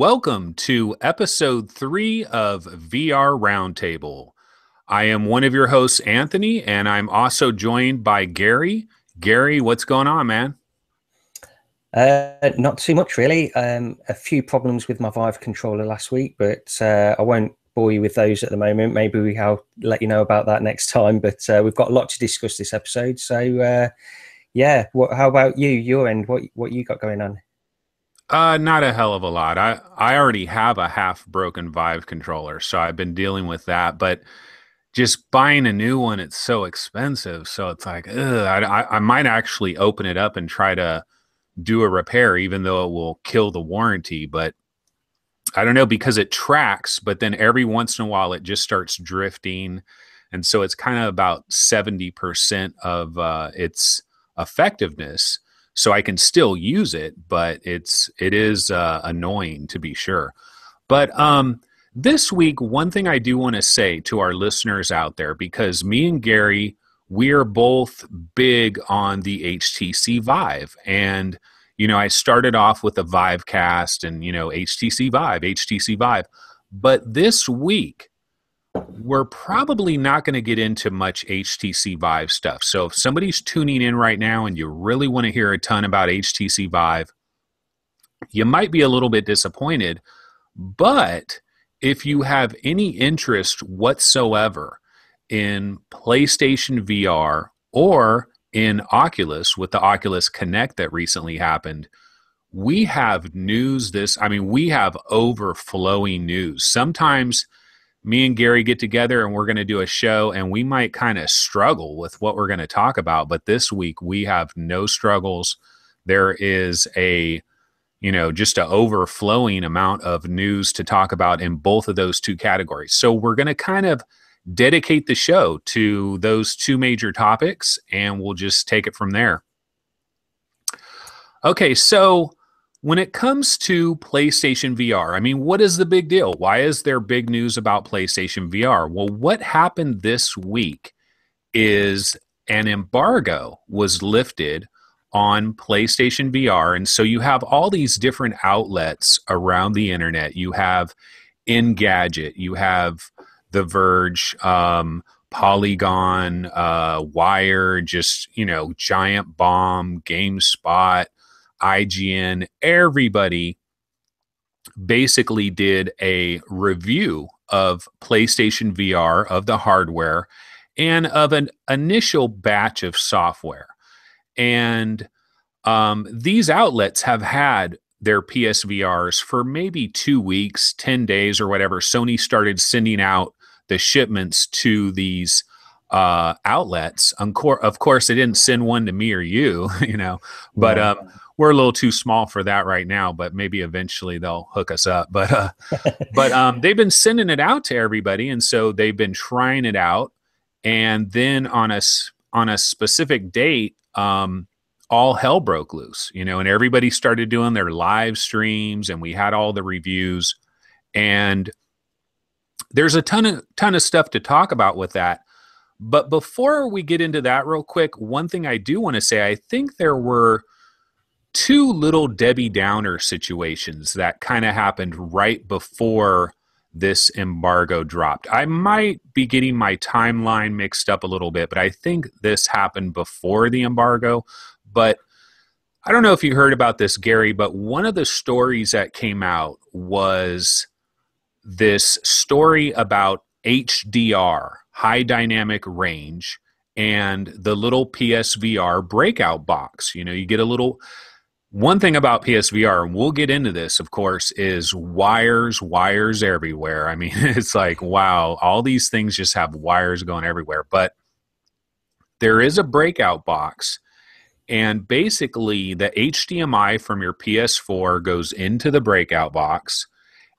Welcome to episode three of VR Roundtable. I am one of your hosts, Anthony, and I'm also joined by Gary. Gary, what's going on, man? Uh, not too much, really. Um, a few problems with my Vive controller last week, but uh, I won't bore you with those at the moment. Maybe we, will let you know about that next time. But uh, we've got a lot to discuss this episode. So, uh, yeah. What, how about you? Your end? What what you got going on? Uh, not a hell of a lot. I I already have a half broken Vive controller, so I've been dealing with that. But just buying a new one, it's so expensive. So it's like, ugh, I, I might actually open it up and try to do a repair, even though it will kill the warranty. But I don't know because it tracks, but then every once in a while it just starts drifting. And so it's kind of about 70% of uh, its effectiveness so I can still use it, but it's it is uh, annoying to be sure. But um, this week, one thing I do want to say to our listeners out there, because me and Gary, we are both big on the HTC Vive, and you know, I started off with the Vivecast and you know HTC Vive, HTC Vive, but this week we're probably not going to get into much HTC Vive stuff. So if somebody's tuning in right now and you really want to hear a ton about HTC Vive, you might be a little bit disappointed. But if you have any interest whatsoever in PlayStation VR or in Oculus with the Oculus Connect that recently happened, we have news this I mean we have overflowing news. Sometimes me and Gary get together and we're going to do a show and we might kind of struggle with what we're going to talk about. But this week we have no struggles. There is a, you know, just an overflowing amount of news to talk about in both of those two categories. So we're going to kind of dedicate the show to those two major topics and we'll just take it from there. Okay, so when it comes to PlayStation VR, I mean, what is the big deal? Why is there big news about PlayStation VR? Well, what happened this week is an embargo was lifted on PlayStation VR. And so you have all these different outlets around the internet. You have Engadget, you have The Verge, um, Polygon, uh, Wired, just, you know, Giant Bomb, GameSpot IGN, everybody basically did a review of PlayStation VR, of the hardware, and of an initial batch of software. And um, these outlets have had their PSVRs for maybe two weeks, 10 days, or whatever. Sony started sending out the shipments to these uh, outlets. Of course, they didn't send one to me or you, you know, but um, we're a little too small for that right now, but maybe eventually they'll hook us up. But uh, but um, they've been sending it out to everybody, and so they've been trying it out, and then on a on a specific date, um, all hell broke loose, you know, and everybody started doing their live streams, and we had all the reviews, and there's a ton of ton of stuff to talk about with that. But before we get into that real quick, one thing I do want to say, I think there were two little Debbie Downer situations that kind of happened right before this embargo dropped. I might be getting my timeline mixed up a little bit, but I think this happened before the embargo. But I don't know if you heard about this, Gary, but one of the stories that came out was this story about HDR, high dynamic range, and the little PSVR breakout box. You know, you get a little one thing about PSVR, and we'll get into this, of course, is wires, wires everywhere. I mean, it's like, wow, all these things just have wires going everywhere. But there is a breakout box, and basically, the HDMI from your PS4 goes into the breakout box.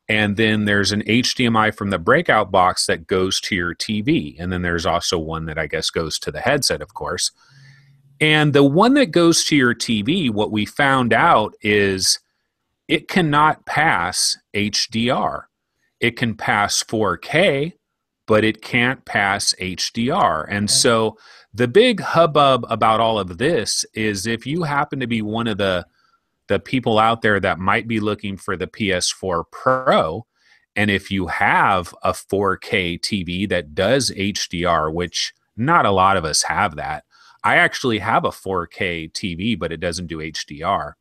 And then there's an HDMI from the breakout box that goes to your TV. And then there's also one that I guess goes to the headset, of course. And the one that goes to your TV, what we found out is it cannot pass HDR. It can pass 4K, but it can't pass HDR. And okay. so the big hubbub about all of this is if you happen to be one of the the people out there that might be looking for the PS4 Pro. And if you have a 4K TV that does HDR, which not a lot of us have that, I actually have a 4K TV, but it doesn't do HDR.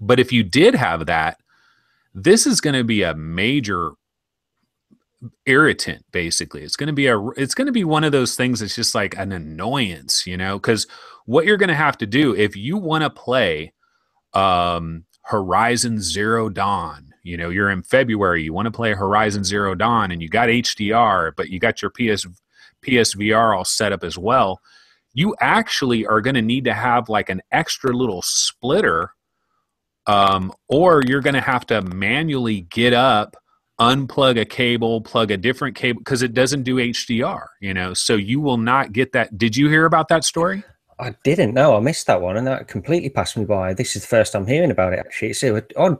But if you did have that, this is going to be a major irritant basically it's going to be a it's going to be one of those things that's just like an annoyance you know because what you're going to have to do if you want to play um horizon zero dawn you know you're in february you want to play horizon zero dawn and you got hdr but you got your ps psvr all set up as well you actually are going to need to have like an extra little splitter um, or you're going to have to manually get up unplug a cable, plug a different cable because it doesn't do HDR, you know. So you will not get that. Did you hear about that story? I didn't know. I missed that one, and that completely passed me by. This is the first I'm hearing about it. Actually, it's an odd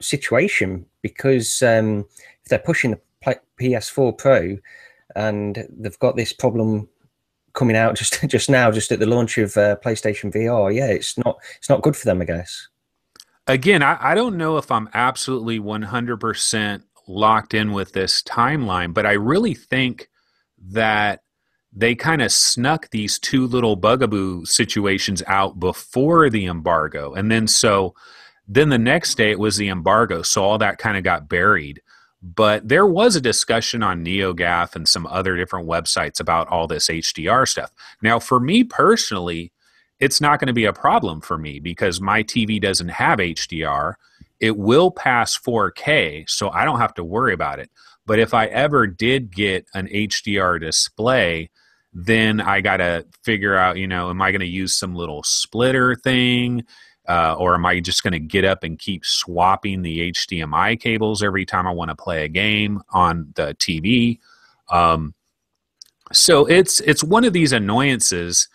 situation because um, if they're pushing the PS4 Pro and they've got this problem coming out just just now, just at the launch of uh, PlayStation VR, yeah, it's not it's not good for them, I guess. Again, I, I don't know if I'm absolutely 100 percent locked in with this timeline, but I really think that they kind of snuck these two little bugaboo situations out before the embargo. And then so then the next day it was the embargo. So all that kind of got buried. But there was a discussion on NeoGAF and some other different websites about all this HDR stuff. Now, for me personally, it's not going to be a problem for me because my TV doesn't have HDR. It will pass 4K, so I don't have to worry about it. But if I ever did get an HDR display, then I got to figure out, you know, am I going to use some little splitter thing? Uh, or am I just going to get up and keep swapping the HDMI cables every time I want to play a game on the TV? Um, so it's it's one of these annoyances.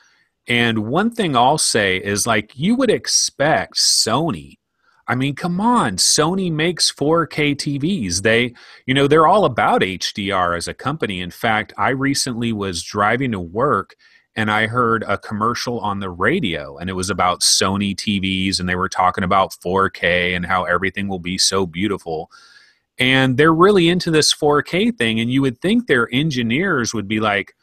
And one thing I'll say is like you would expect Sony I mean, come on, Sony makes 4K TVs. They, you know, they're all about HDR as a company. In fact, I recently was driving to work and I heard a commercial on the radio and it was about Sony TVs and they were talking about 4K and how everything will be so beautiful. And they're really into this 4K thing and you would think their engineers would be like,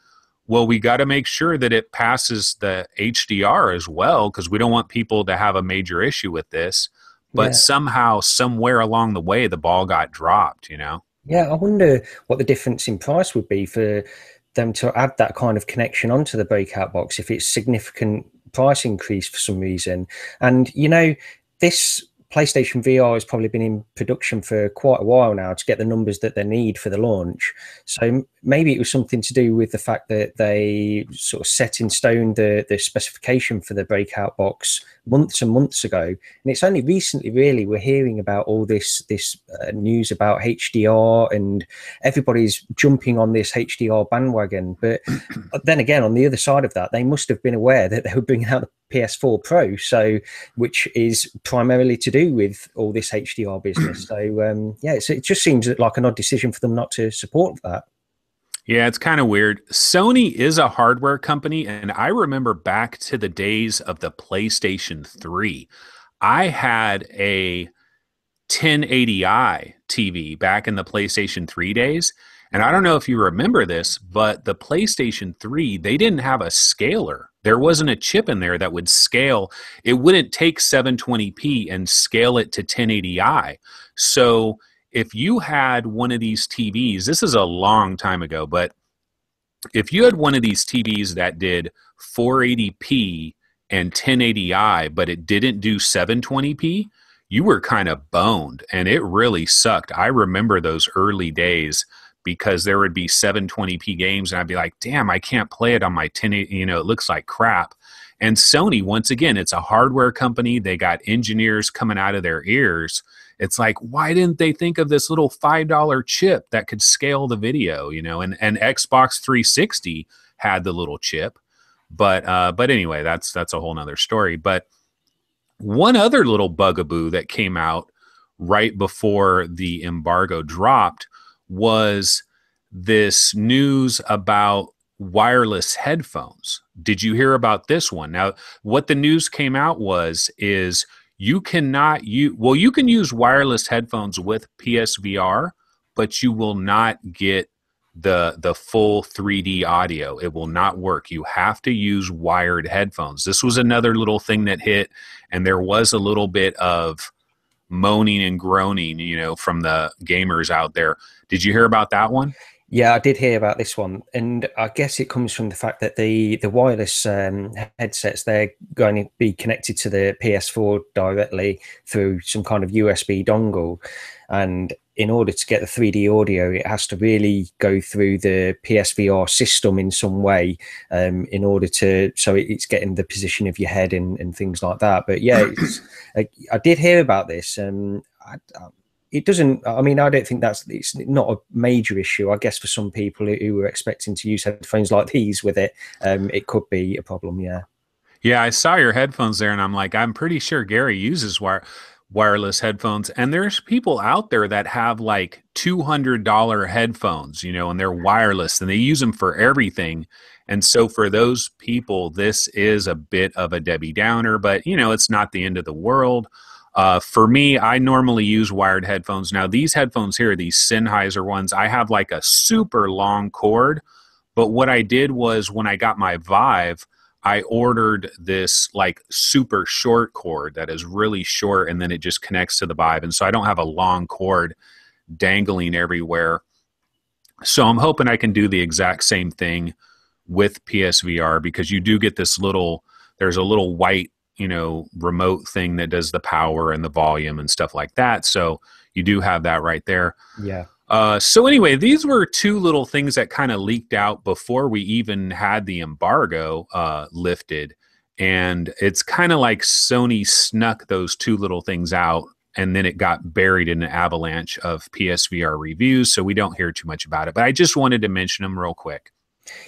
well, we got to make sure that it passes the HDR as well because we don't want people to have a major issue with this but yeah. somehow somewhere along the way the ball got dropped you know yeah i wonder what the difference in price would be for them to add that kind of connection onto the breakout box if it's significant price increase for some reason and you know this PlayStation VR has probably been in production for quite a while now to get the numbers that they need for the launch. So maybe it was something to do with the fact that they sort of set in stone the, the specification for the breakout box months and months ago. And it's only recently, really, we're hearing about all this this uh, news about HDR and everybody's jumping on this HDR bandwagon. But then again, on the other side of that, they must have been aware that they were bringing out the PS4 Pro, so which is primarily to do with all this HDR business. so um, yeah, it just seems like an odd decision for them not to support that. Yeah, it's kind of weird. Sony is a hardware company, and I remember back to the days of the PlayStation 3. I had a 1080i TV back in the PlayStation 3 days. And I don't know if you remember this, but the PlayStation 3, they didn't have a scaler. There wasn't a chip in there that would scale. It wouldn't take 720p and scale it to 1080i. So if you had one of these TVs, this is a long time ago, but if you had one of these TVs that did 480p and 1080i, but it didn't do 720p, you were kind of boned and it really sucked. I remember those early days because there would be 720p games and I'd be like, damn, I can't play it on my 10, you know, it looks like crap. And Sony, once again, it's a hardware company. They got engineers coming out of their ears. It's like, why didn't they think of this little $5 chip that could scale the video, you know? And, and Xbox 360 had the little chip. But, uh, but anyway, that's, that's a whole nother story. But one other little bugaboo that came out right before the embargo dropped was this news about wireless headphones. Did you hear about this one? Now, what the news came out was is you cannot use well you can use wireless headphones with PSVR, but you will not get the the full 3D audio. It will not work. You have to use wired headphones. This was another little thing that hit and there was a little bit of moaning and groaning, you know, from the gamers out there. Did you hear about that one? Yeah, I did hear about this one, and I guess it comes from the fact that the the wireless um, headsets they're going to be connected to the PS4 directly through some kind of USB dongle, and in order to get the 3D audio, it has to really go through the PSVR system in some way um, in order to so it's getting the position of your head and, and things like that. But yeah, I, I, did hear about this, and I, I, it doesn't. I mean, I don't think that's it's not a major issue. I guess for some people who were expecting to use headphones like these with it, um, it could be a problem. Yeah. Yeah, I saw your headphones there, and I'm like, I'm pretty sure Gary uses wire wireless headphones and there's people out there that have like $200 headphones you know and they're wireless and they use them for everything and so for those people this is a bit of a debbie downer but you know it's not the end of the world uh, for me i normally use wired headphones now these headphones here these sennheiser ones i have like a super long cord but what i did was when i got my vive I ordered this like super short cord that is really short and then it just connects to the Vive. And so I don't have a long cord dangling everywhere. So I'm hoping I can do the exact same thing with PSVR because you do get this little, there's a little white, you know, remote thing that does the power and the volume and stuff like that. So you do have that right there. Yeah. Uh, so anyway, these were two little things that kind of leaked out before we even had the embargo uh, lifted, and it's kind of like Sony snuck those two little things out, and then it got buried in an avalanche of PSVR reviews. So we don't hear too much about it, but I just wanted to mention them real quick.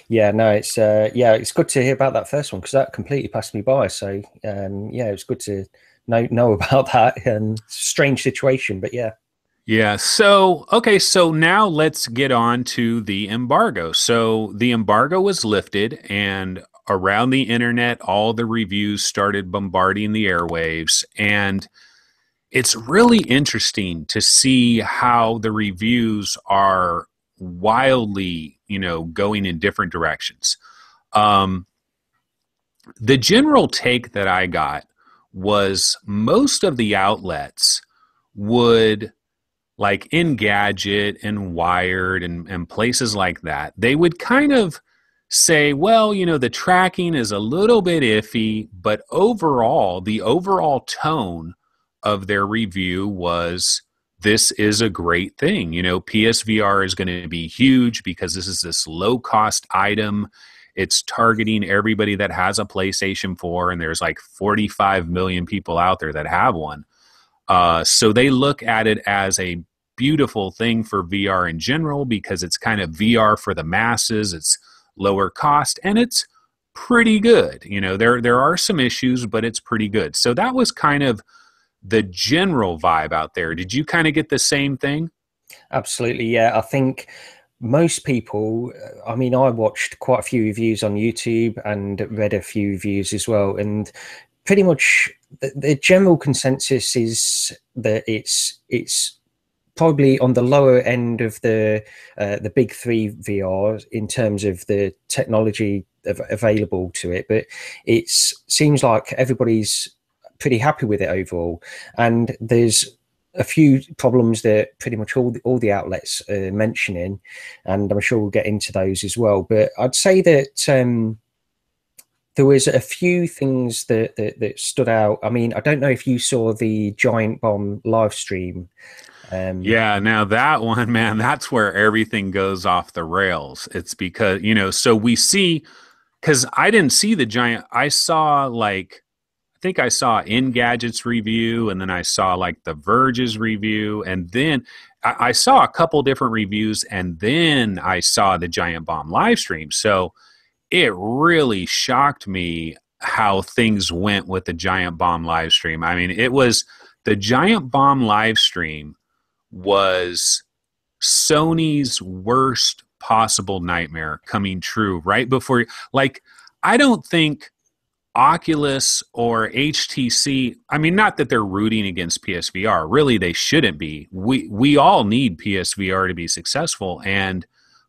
Yeah, no, it's uh, yeah, it's good to hear about that first one because that completely passed me by. So um, yeah, it's good to know know about that and strange situation, but yeah. Yeah. So, okay. So now let's get on to the embargo. So the embargo was lifted, and around the internet, all the reviews started bombarding the airwaves. And it's really interesting to see how the reviews are wildly, you know, going in different directions. Um, the general take that I got was most of the outlets would like Engadget and Wired and, and places like that, they would kind of say, well, you know, the tracking is a little bit iffy, but overall, the overall tone of their review was this is a great thing. You know, PSVR is going to be huge because this is this low cost item. It's targeting everybody that has a PlayStation 4, and there's like 45 million people out there that have one. Uh, so they look at it as a beautiful thing for VR in general because it's kind of VR for the masses. It's lower cost and it's pretty good. You know, there there are some issues, but it's pretty good. So that was kind of the general vibe out there. Did you kind of get the same thing? Absolutely, yeah. I think most people i mean i watched quite a few reviews on youtube and read a few reviews as well and pretty much the, the general consensus is that it's it's probably on the lower end of the uh, the big three VR in terms of the technology av- available to it, but it seems like everybody's pretty happy with it overall. And there's a few problems that pretty much all the, all the outlets are mentioning, and I'm sure we'll get into those as well. But I'd say that. Um, there was a few things that, that, that stood out. I mean, I don't know if you saw the Giant Bomb live stream um, yeah, now that one, man, that's where everything goes off the rails. It's because, you know, so we see, because I didn't see the giant, I saw like, I think I saw Engadget's review and then I saw like The Verge's review. And then I, I saw a couple different reviews and then I saw the Giant Bomb live stream. So it really shocked me how things went with the Giant Bomb live stream. I mean, it was the Giant Bomb live stream was Sony's worst possible nightmare coming true right before like I don't think Oculus or HTC, I mean, not that they're rooting against PSVR. Really, they shouldn't be. We we all need PSVR to be successful. And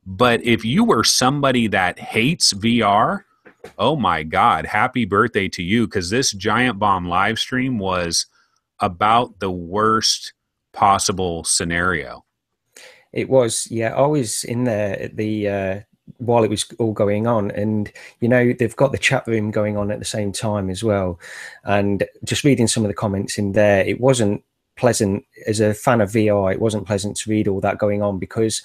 but if you were somebody that hates VR, oh my God, happy birthday to you! Because this Giant Bomb live stream was about the worst possible scenario. It was, yeah. I was in there at the uh, while it was all going on. And you know they've got the chat room going on at the same time as well. And just reading some of the comments in there it wasn't pleasant as a fan of vr it wasn't pleasant to read all that going on because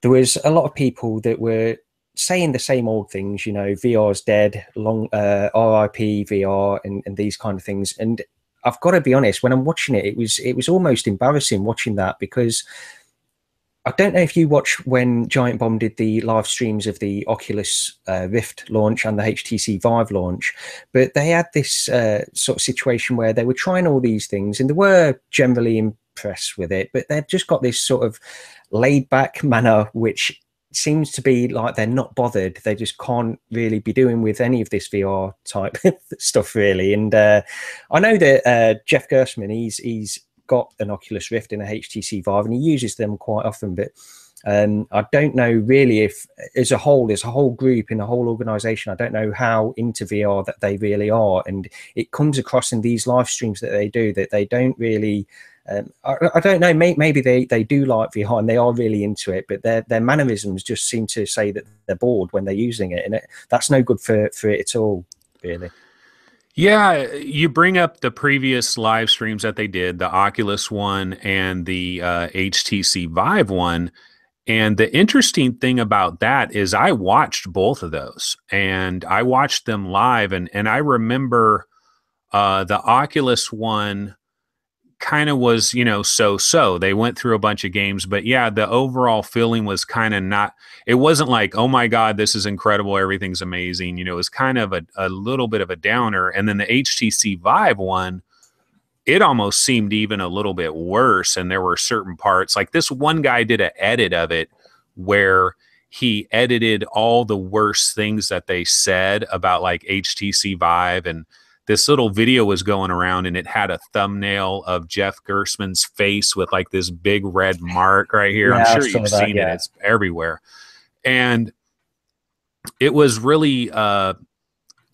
there was a lot of people that were saying the same old things you know vr's dead long uh, rip vr and, and these kind of things. And i've got to be honest when i'm watching it it was it was almost embarrassing watching that because I don't know if you watched when Giant Bomb did the live streams of the Oculus uh, Rift launch and the HTC Vive launch, but they had this uh, sort of situation where they were trying all these things and they were generally impressed with it, but they've just got this sort of laid back manner which seems to be like they're not bothered. They just can't really be doing with any of this VR type stuff, really. And uh, I know that uh, Jeff Gerstmann, he's he's got an Oculus Rift and a HTC Vive, and he uses them quite often. But um, I don't know really if, as a whole, as a whole group in a whole organization, I don't know how into VR that they really are. And it comes across in these live streams that they do that they don't really. Um, I, I, don't know. May, maybe they, they do like VR and they are really into it, but their their mannerisms just seem to say that they're bored when they're using it, and it, that's no good for for it at all, really. Yeah, you bring up the previous live streams that they did, the Oculus one and the uh, HTC Vive one. And the interesting thing about that is I watched both of those and I watched them live. And, and I remember uh, the Oculus one kind of was, you know, so so. They went through a bunch of games, but yeah, the overall feeling was kind of not, it wasn't like, oh my God, this is incredible. Everything's amazing. You know, it was kind of a, a little bit of a downer. And then the HTC Vive one, it almost seemed even a little bit worse. And there were certain parts, like this one guy did an edit of it where he edited all the worst things that they said about like HTC Vive and, this little video was going around and it had a thumbnail of Jeff Gerstmann's face with like this big red mark right here. Yeah, I'm sure you've that, seen yeah. it. It's everywhere. And it was really uh,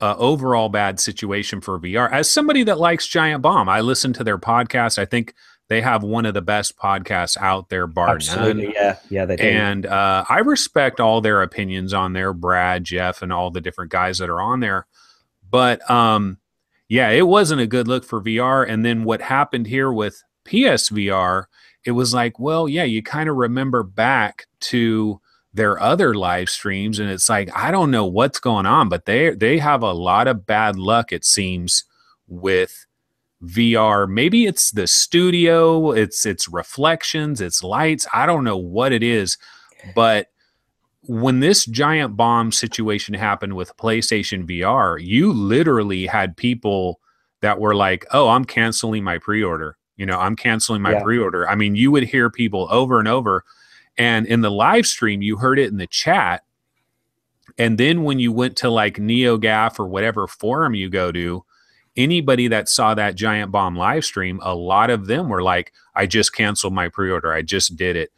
a overall bad situation for VR. As somebody that likes Giant Bomb, I listen to their podcast. I think they have one of the best podcasts out there, bar Absolutely, none. Yeah, yeah, they do. And uh, I respect all their opinions on there, Brad, Jeff, and all the different guys that are on there. But um, yeah, it wasn't a good look for VR. And then what happened here with PSVR, it was like, well, yeah, you kind of remember back to their other live streams, and it's like, I don't know what's going on, but they they have a lot of bad luck, it seems, with VR. Maybe it's the studio, it's it's reflections, it's lights. I don't know what it is, but when this giant bomb situation happened with PlayStation VR, you literally had people that were like, "Oh, I'm canceling my pre-order." You know, I'm canceling my yeah. pre-order. I mean, you would hear people over and over and in the live stream you heard it in the chat. And then when you went to like NeoGAF or whatever forum you go to, anybody that saw that giant bomb live stream, a lot of them were like, I just canceled my pre-order. I just did it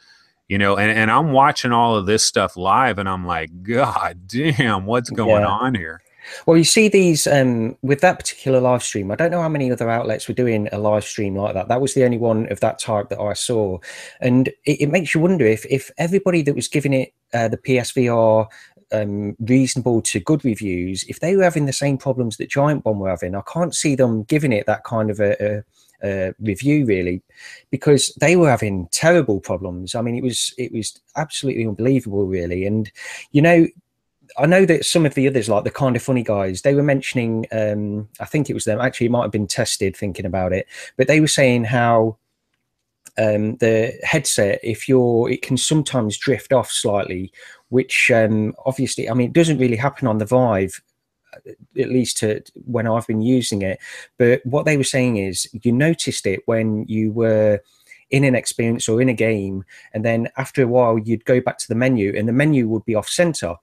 you know and, and i'm watching all of this stuff live and i'm like god damn what's going yeah. on here? Well you see these um with that particular live stream i don't know how many other outlets were doing a live stream like that. That was the only one of that type that i saw. And it, it makes you wonder if if everybody that was giving it uh, the psvr um, reasonable to good reviews, if they were having the same problems that Giant Bomb were having, I can't see them giving it that kind of a, a uh, review really because they were having terrible problems i mean it was it was absolutely unbelievable really and you know I know that some of the others, like the kind of funny guys, they were mentioning. Um, I think it was them. Actually, it might have been tested. Thinking about it, but they were saying how um, the headset, if you're, it can sometimes drift off slightly, which um, obviously, I mean, it doesn't really happen on the Vive at least to when I've been using it. But what they were saying is you noticed it when you were in an experience or in a game, and then after a while you'd go back to the menu, and the menu would be off center.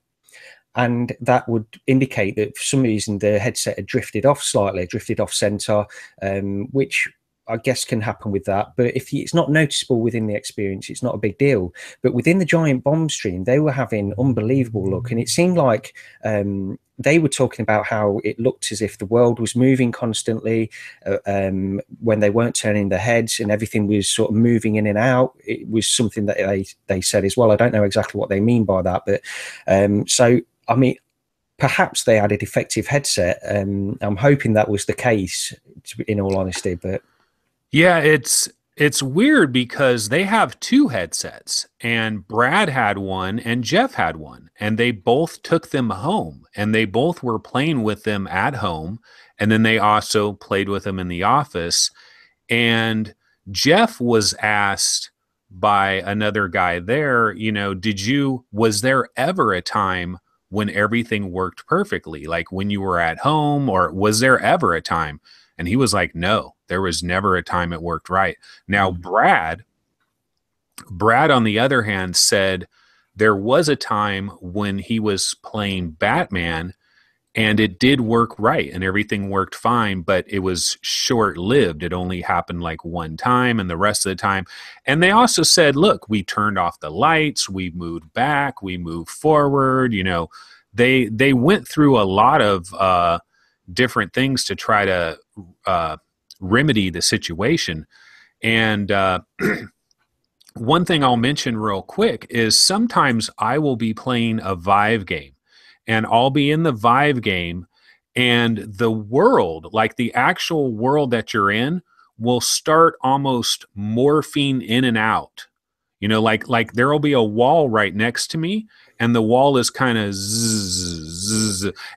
and that would indicate that for some reason the headset had drifted off slightly, drifted off center, um, which I guess can happen with that. But if it's not noticeable within the experience, it's not a big deal. But within the giant bomb stream, they were having unbelievable look, and it seemed like um, they were talking about how it looked as if the world was moving constantly uh, um, when they weren't turning their heads, and everything was sort of moving in and out. It was something that they they said as well. I don't know exactly what they mean by that, but um, so I mean, perhaps they had a defective headset. Um, I'm hoping that was the case, in all honesty, but. Yeah, it's it's weird because they have two headsets and Brad had one and Jeff had one and they both took them home and they both were playing with them at home and then they also played with them in the office and Jeff was asked by another guy there, you know, did you was there ever a time when everything worked perfectly like when you were at home or was there ever a time? And he was like, no, there was never a time it worked right. Now, mm-hmm. Brad, Brad, on the other hand, said there was a time when he was playing Batman and it did work right and everything worked fine, but it was short lived. It only happened like one time and the rest of the time. And they also said, look, we turned off the lights, we moved back, we moved forward, you know. They they went through a lot of uh different things to try to uh, remedy the situation. And uh, one thing I'll mention real quick is sometimes I will be playing a Vive game and I'll be in the Vive game and the world, like the actual world that you're in, will start almost morphing in and out. You know, like like there'll be a wall right next to me and the wall is kind of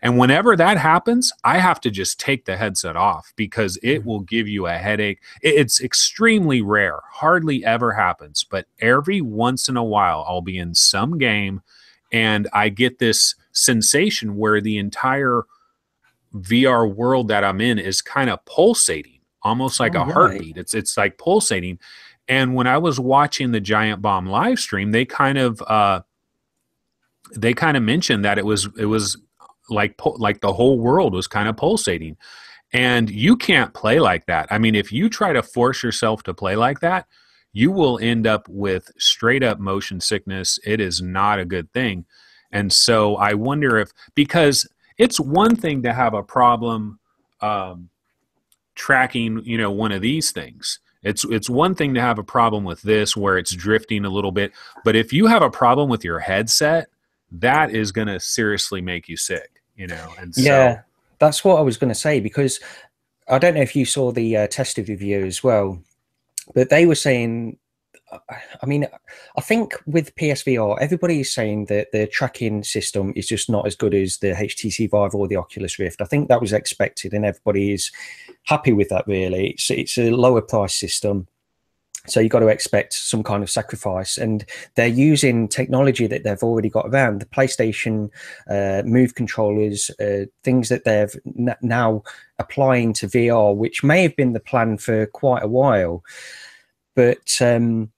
and whenever that happens i have to just take the headset off because it mm-hmm. will give you a headache. It's extremely rare hardly ever happens but every once in a while i'll be in some game and i get this sensation where the entire vr world that i'm in is kind of pulsating almost like oh, a heartbeat. It's it's like pulsating. And when i was watching the giant bomb live stream they kind of uh they kind of mentioned that it was it was like like the whole world was kind of pulsating. And you can't play like that. I mean if you try to force yourself to play like that you will end up with straight up motion sickness. It is not a good thing. And so i wonder if because it's one thing to have a problem um, tracking you know one of these things. It's it's one thing to have a problem with this where it's drifting a little bit but if you have a problem with your headset that is going to seriously make you sick, you know. And so, yeah, that's what I was going to say because I don't know if you saw the uh, tested review as well, but they were saying. I mean, I think with PSVR, everybody is saying that the tracking system is just not as good as the HTC Vive or the Oculus Rift. I think that was expected, and everybody is happy with that. Really, it's, it's a lower price system so you've got to expect some kind of sacrifice. And they're using technology that they've already got around the PlayStation uh, Move controllers, uh, things that they're n- now applying to VR, which may have been the plan for quite a while. But um,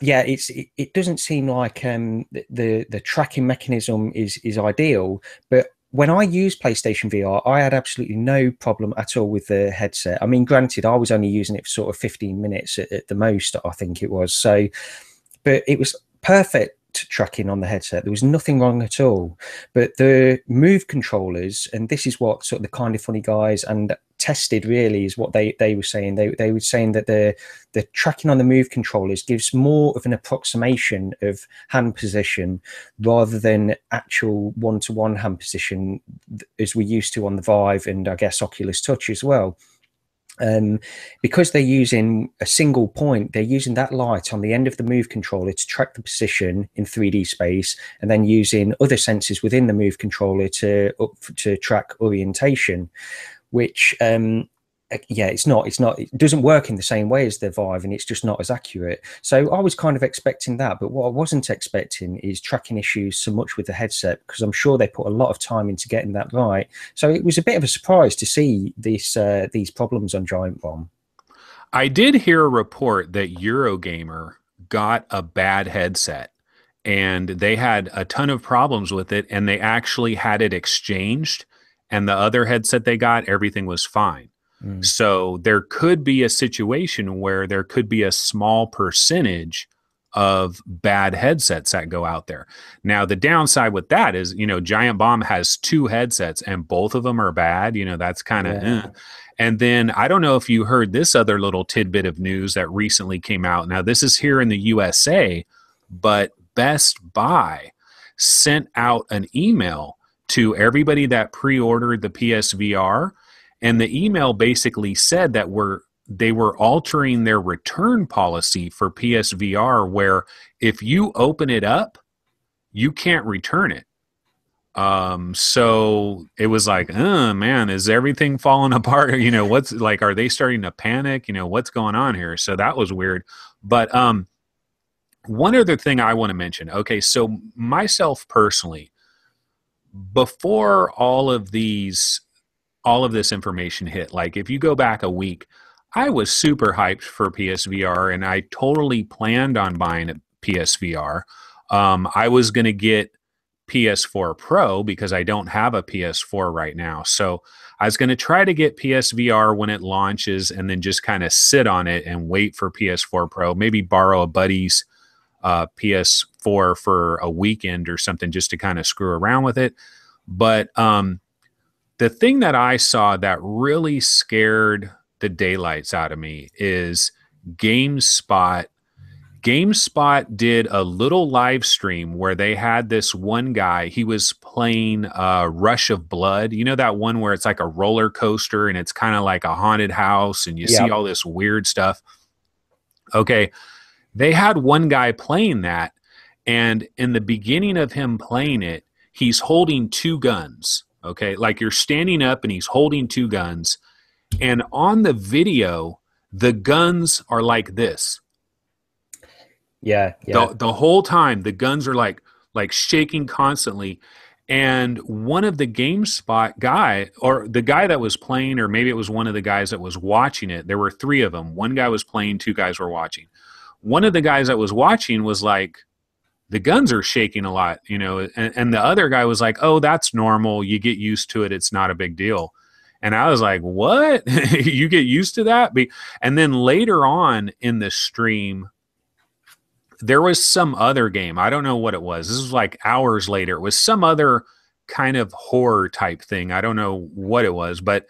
yeah, it's it, it, doesn't seem like um, the the tracking mechanism is is ideal. But when I used PlayStation VR, I had absolutely no problem at all with the headset. I mean, granted, I was only using it for sort of 15 minutes at, at the most, I think it was. So, but it was perfect tracking on the headset. There was nothing wrong at all. But the move controllers, and this is what sort of the kind of funny guys and tested really is what they they were saying. They they were saying that the the tracking on the move controllers gives more of an approximation of hand position rather than actual one to one hand position as we used to on the Vive and I guess Oculus Touch as well um, because they're using a single point, they're using that light on the end of the move controller to track the position in 3D space, and then using other sensors within the move controller to to track orientation, which um, yeah, it's not, it's not, it doesn't work in the same way as the Vive and it's just not as accurate. So I was kind of expecting that, but what I wasn't expecting is tracking issues so much with the headset because I'm sure they put a lot of time into getting that right. So it was a bit of a surprise to see these uh, these problems on Giant Bomb. I did hear a report that Eurogamer got a bad headset and they had a ton of problems with it and they actually had it exchanged and the other headset they got everything was fine mm. so there could be a situation where there could be a small percentage of bad headsets that go out there now the downside with that is you know giant bomb has two headsets and both of them are bad you know that's kind of yeah. eh. and then i don't know if you heard this other little tidbit of news that recently came out now this is here in the usa but Best Buy sent out an email to everybody that pre-ordered the PSVR and the email basically said that we're they were altering their return policy for PSVR where if you open it up you can't return it. Um so it was like oh man is everything falling apart? You know what's like are they starting to panic? You know what's going on here? So that was weird. But um one other thing I want to mention. Okay, so myself personally, before all of these, all of this information hit, like if you go back a week, I was super hyped for PSVR and I totally planned on buying a PSVR. Um, I was going to get PS4 Pro because I don't have a PS4 right now. So I was going to try to get PSVR when it launches and then just kind of sit on it and wait for PS4 Pro, maybe borrow a buddy's uh, PS4 for a weekend or something just to kind of screw around with it. But um, the thing that I saw that really scared the daylights out of me is GameSpot. GameSpot did a little live stream where they had this one guy. He was playing uh, Rush of Blood. You know that one where it's like a roller coaster and it's kind of like a haunted house and you yep. see all this weird stuff. Okay, they had one guy playing that, and in the beginning of him playing it, he's holding two guns. Okay, like you're standing up and he's holding two guns, and on the video, the guns are like this. Yeah, yeah. The, the whole time, the guns are like like shaking constantly. And one of the GameSpot guy, or the guy that was playing, or maybe it was one of the guys that was watching it. There were three of them. One guy was playing, two guys were watching one of the guys that was watching was like, the guns are shaking a lot, you know, and, and the other guy was like, oh, that's normal. You get used to it. It's not a big deal. And I was like, what? you get used to that? And then later on in the stream, there was some other game. I don't know what it was. This was like hours later. It was some other kind of horror type thing. I don't know what it was, but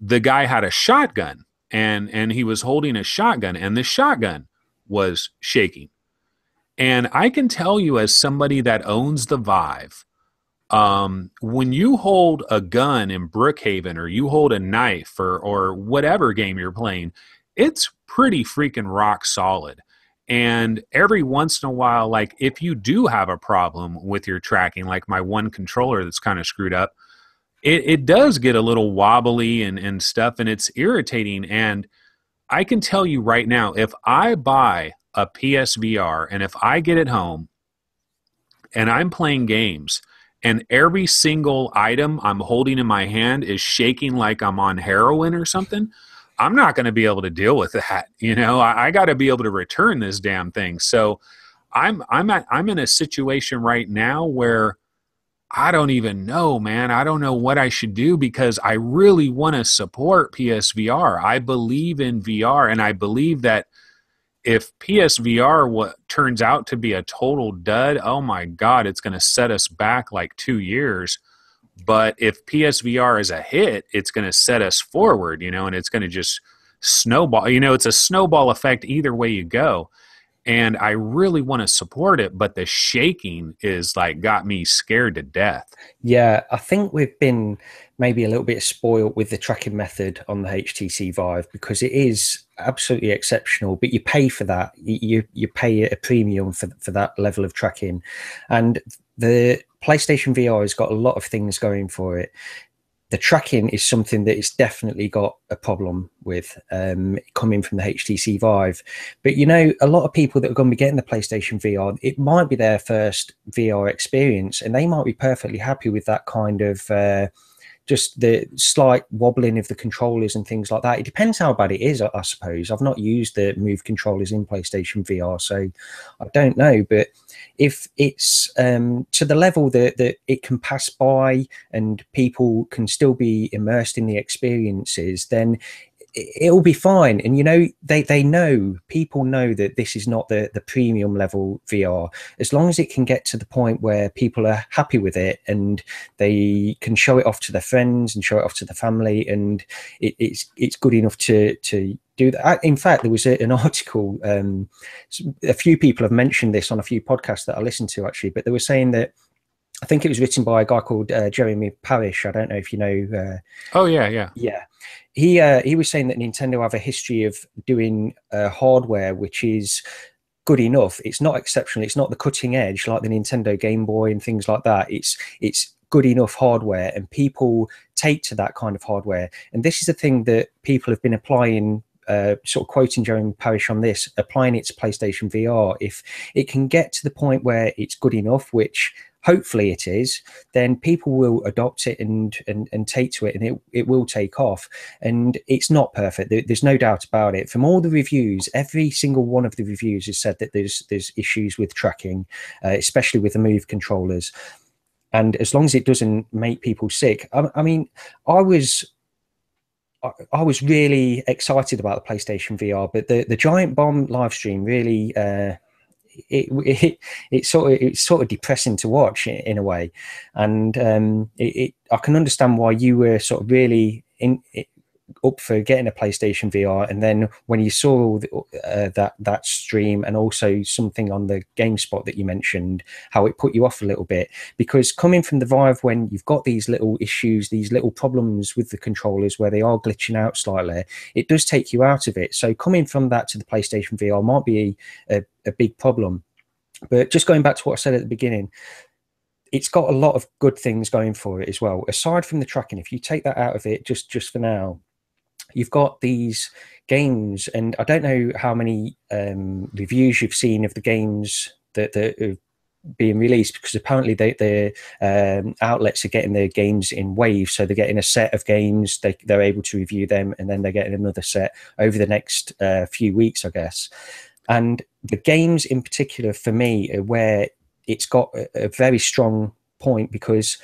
the guy had a shotgun and and he was holding a shotgun and the shotgun was shaking. And I can tell you, as somebody that owns the Vive, um, when you hold a gun in Brookhaven or you hold a knife or, or whatever game you're playing, it's pretty freaking rock solid. And every once in a while, like if you do have a problem with your tracking, like my one controller that's kind of screwed up, it, it does get a little wobbly and, and stuff, and it's irritating. And I can tell you right now, if I buy a PSVR and if I get it home and I'm playing games and every single item I'm holding in my hand is shaking like I'm on heroin or something, I'm not going to be able to deal with that. You know, I, I got to be able to return this damn thing. So I'm I'm at, I'm in a situation right now where I don't even know, man. I don't know what I should do because I really want to support PSVR. I believe in VR and I believe that if PSVR what turns out to be a total dud, oh my god, it's going to set us back like 2 years. But if PSVR is a hit, it's going to set us forward, you know, and it's going to just snowball. You know, it's a snowball effect either way you go and I really want to support it, but the shaking is like got me scared to death. Yeah, I think we've been maybe a little bit spoiled with the tracking method on the HTC Vive because it is absolutely exceptional, but you pay for that. You you pay a premium for for that level of tracking, and the PlayStation VR has got a lot of things going for it the tracking is something that it's definitely got a problem with um, coming from the HTC Vive. But you know, a lot of people that are going to be getting the PlayStation VR, it might be their first VR experience, and they might be perfectly happy with that kind of uh, just the slight wobbling of the controllers and things like that. It depends how bad it is, I, I suppose. I've not used the Move controllers in PlayStation VR, so I don't know. But if it's um, to the level that, that it can pass by and people can still be immersed in the experiences, then it'll be fine. And you know they they know people know that this is not the the premium level vr as long as it can get to the point where people are happy with it and they can show it off to their friends and show it off to the family and it, it's it's good enough to to do that. In fact there was a, an article um, a few people have mentioned this on a few podcasts that i listened to actually but they were saying that I think it was written by a guy called uh, Jeremy Parish. I don't know if you know. Uh, oh yeah, yeah, yeah he uh, he was saying that Nintendo have a history of doing uh, hardware which is good enough. It's not exceptional. It's not the cutting edge like the Nintendo Game Boy and things like that. It's it's good enough hardware, and people take to that kind of hardware. And this is the thing that people have been applying. Uh, sort of quoting Jeremy Parish on this, applying it to PlayStation VR. If it can get to the point where it's good enough, which hopefully it is, then people will adopt it and and, and take to it, and it, it will take off. And it's not perfect. There's no doubt about it. From all the reviews, every single one of the reviews has said that there's there's issues with tracking, uh, especially with the Move controllers. And as long as it doesn't make people sick, I, I mean, I was I was really excited about the PlayStation VR, but the, the Giant Bomb live stream really uh, it, it it's sort of it's sort of depressing to watch in, a way, and um, it, it, I can understand why you were sort of really in, up for getting a PlayStation VR, and then when you saw the, uh, that that stream and also something on the GameSpot that you mentioned, how it put you off a little bit because coming from the Vive when you've got these little issues, these little problems with the controllers where they are glitching out slightly, it does take you out of it. So coming from that to the PlayStation VR might be a, a big problem. But just going back to what I said at the beginning, it's got a lot of good things going for it as well. Aside from the tracking, if you take that out of it just just for now, you've got these games, and I don't know how many um, reviews you've seen of the games that, that are being released because apparently they, the um, outlets are getting their games in waves. So they're getting a set of games, they, they're able to review them, and then they're getting another set over the next uh, few weeks, I guess. And the games in particular for me are where it's got a, a very strong point because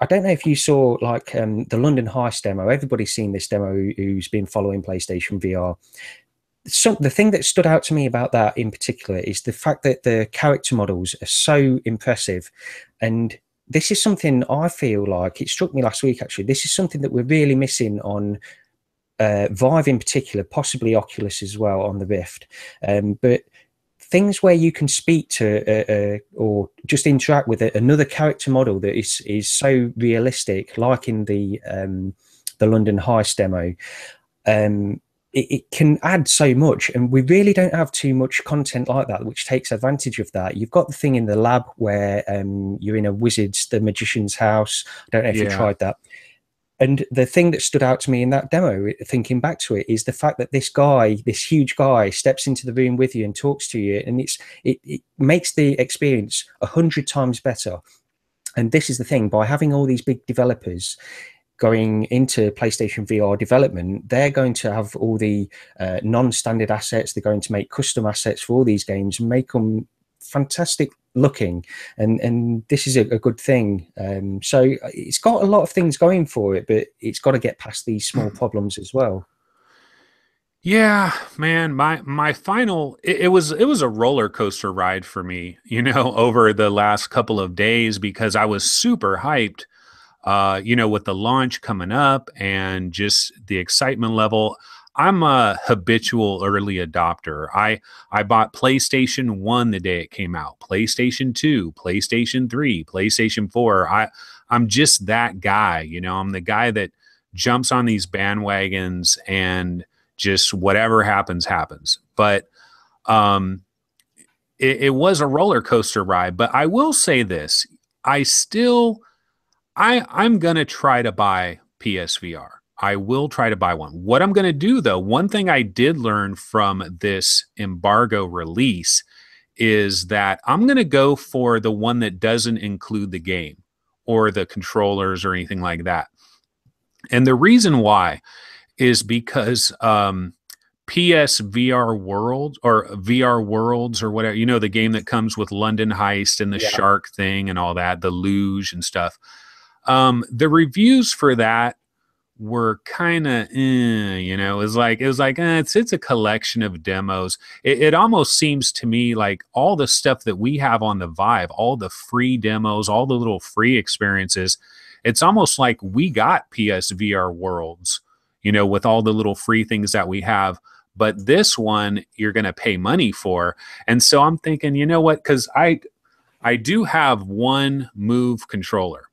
I don't know if you saw like um, the London Heist demo. Everybody's seen this demo who's been following PlayStation VR. The thing that stood out to me about that in particular is the fact that the character models are so impressive, and this is something I feel like it struck me last week. Actually, this is something that we're really missing on uh, Vive in particular, possibly Oculus as well on the Rift. Um, but things where you can speak to uh, uh, or just interact with another character model that is is so realistic, like in the um, the London Heist demo. Um, it, it, can add so much, and we really don't have too much content like that, which takes advantage of that. You've got the thing in the lab where um, you're in a wizard's, the magician's house. I don't know if yeah. you tried that and the thing that stood out to me in that demo, thinking back to it, is the fact that this guy, this huge guy, steps into the room with you and talks to you, and it's it, it makes the experience a hundred times better. And this is the thing: by having all these big developers going into PlayStation VR development, they're going to have all the uh, non-standard assets. They're going to make custom assets for all these games make them fantastic looking and and this is a, a good thing. Um, so it's got a lot of things going for it but it's got to get past these small hmm. problems as well. Yeah man my my final it, it, was it was a roller coaster ride for me you know over the last couple of days because i was super hyped uh you know with the launch coming up and just the excitement level I'm a habitual early adopter. I I bought PlayStation 1 the day it came out, PlayStation 2, PlayStation 3, PlayStation 4. I I'm just that guy, you know. I'm the guy that jumps on these bandwagons and just whatever happens happens. But um it, it was a roller coaster ride, but I will say this. I still I I'm going to try to buy PSVR. I will try to buy one. What I'm going to do though, one thing I did learn from this embargo release is that I'm going to go for the one that doesn't include the game or the controllers or anything like that. And the reason why is because um, PS VR World or VR Worlds or whatever, you know, the game that comes with London Heist and the yeah. shark thing and all that, the luge and stuff. Um, the reviews for that were kind of, eh, you know, it was like it was like eh, it's it's a collection of demos. It, it almost seems to me like all the stuff that we have on the Vive, all the free demos, all the little free experiences. It's almost like we got PSVR worlds, you know, with all the little free things that we have. But this one you're going to pay money for, and so I'm thinking, you know what? Because I I do have one Move controller.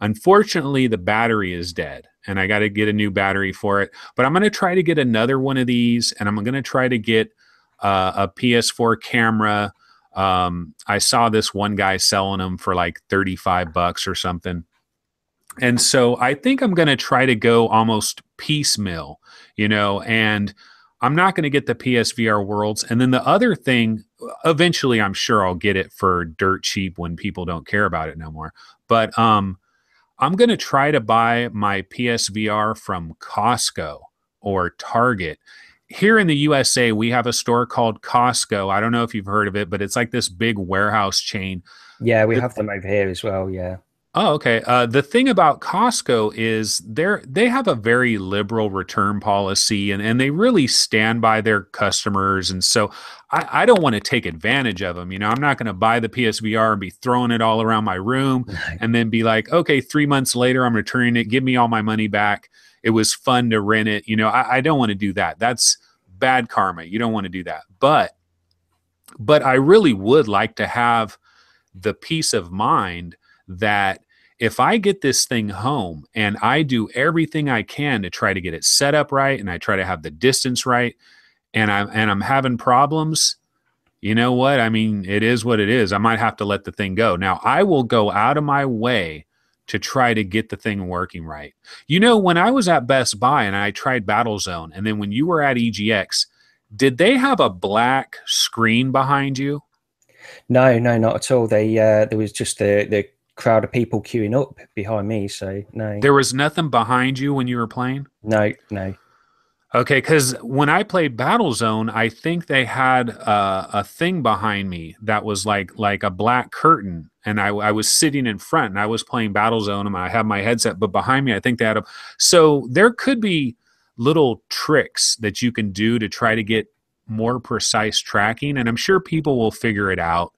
Unfortunately, the battery is dead and I got to get a new battery for it. But I'm going to try to get another one of these, and I'm going to try to get uh, a PS4 camera. Um, I saw this one guy selling them for like 35 bucks or something. And so I think I'm going to try to go almost piecemeal, you know, and I'm not going to get the PSVR worlds. And then the other thing, eventually I'm sure I'll get it for dirt cheap when people don't care about it no more. But um, I'm going to try to buy my PSVR from Costco or Target. Here in the USA, we have a store called Costco. I don't know if you've heard of it, but it's like this big warehouse chain. Yeah, we have them over here as well. Yeah. Oh, okay. Uh, the thing about Costco is they're they have a very liberal return policy, and and they really stand by their customers. And so I, I don't want to take advantage of them. You know, I'm not going to buy the PSVR and be throwing it all around my room, and then be like, okay, three months later, I'm returning it. Give me all my money back. It was fun to rent it. You know, I, I don't want to do that. That's bad karma. You don't want to do that. But but I really would like to have the peace of mind that if I get this thing home and I do everything I can to try to get it set up right and I try to have the distance right and I'm and I'm having problems, you know what? I mean, it is what it is. I might have to let the thing go. Now, I will go out of my way to try to get the thing working right. You know, when I was at Best Buy and I tried Battlezone and then when you were at EGX, did they have a black screen behind you? No, no, not at all. They uh, there was just the the crowd of people queuing up behind me. So no, there was nothing behind you when you were playing. No, no. Okay, because when I played Battlezone, I think they had uh, a thing behind me that was like like a black curtain, and I, I was sitting in front, and I was playing Battlezone, and I had my headset, but behind me, I think they had a. So there could be little tricks that you can do to try to get more precise tracking, and I'm sure people will figure it out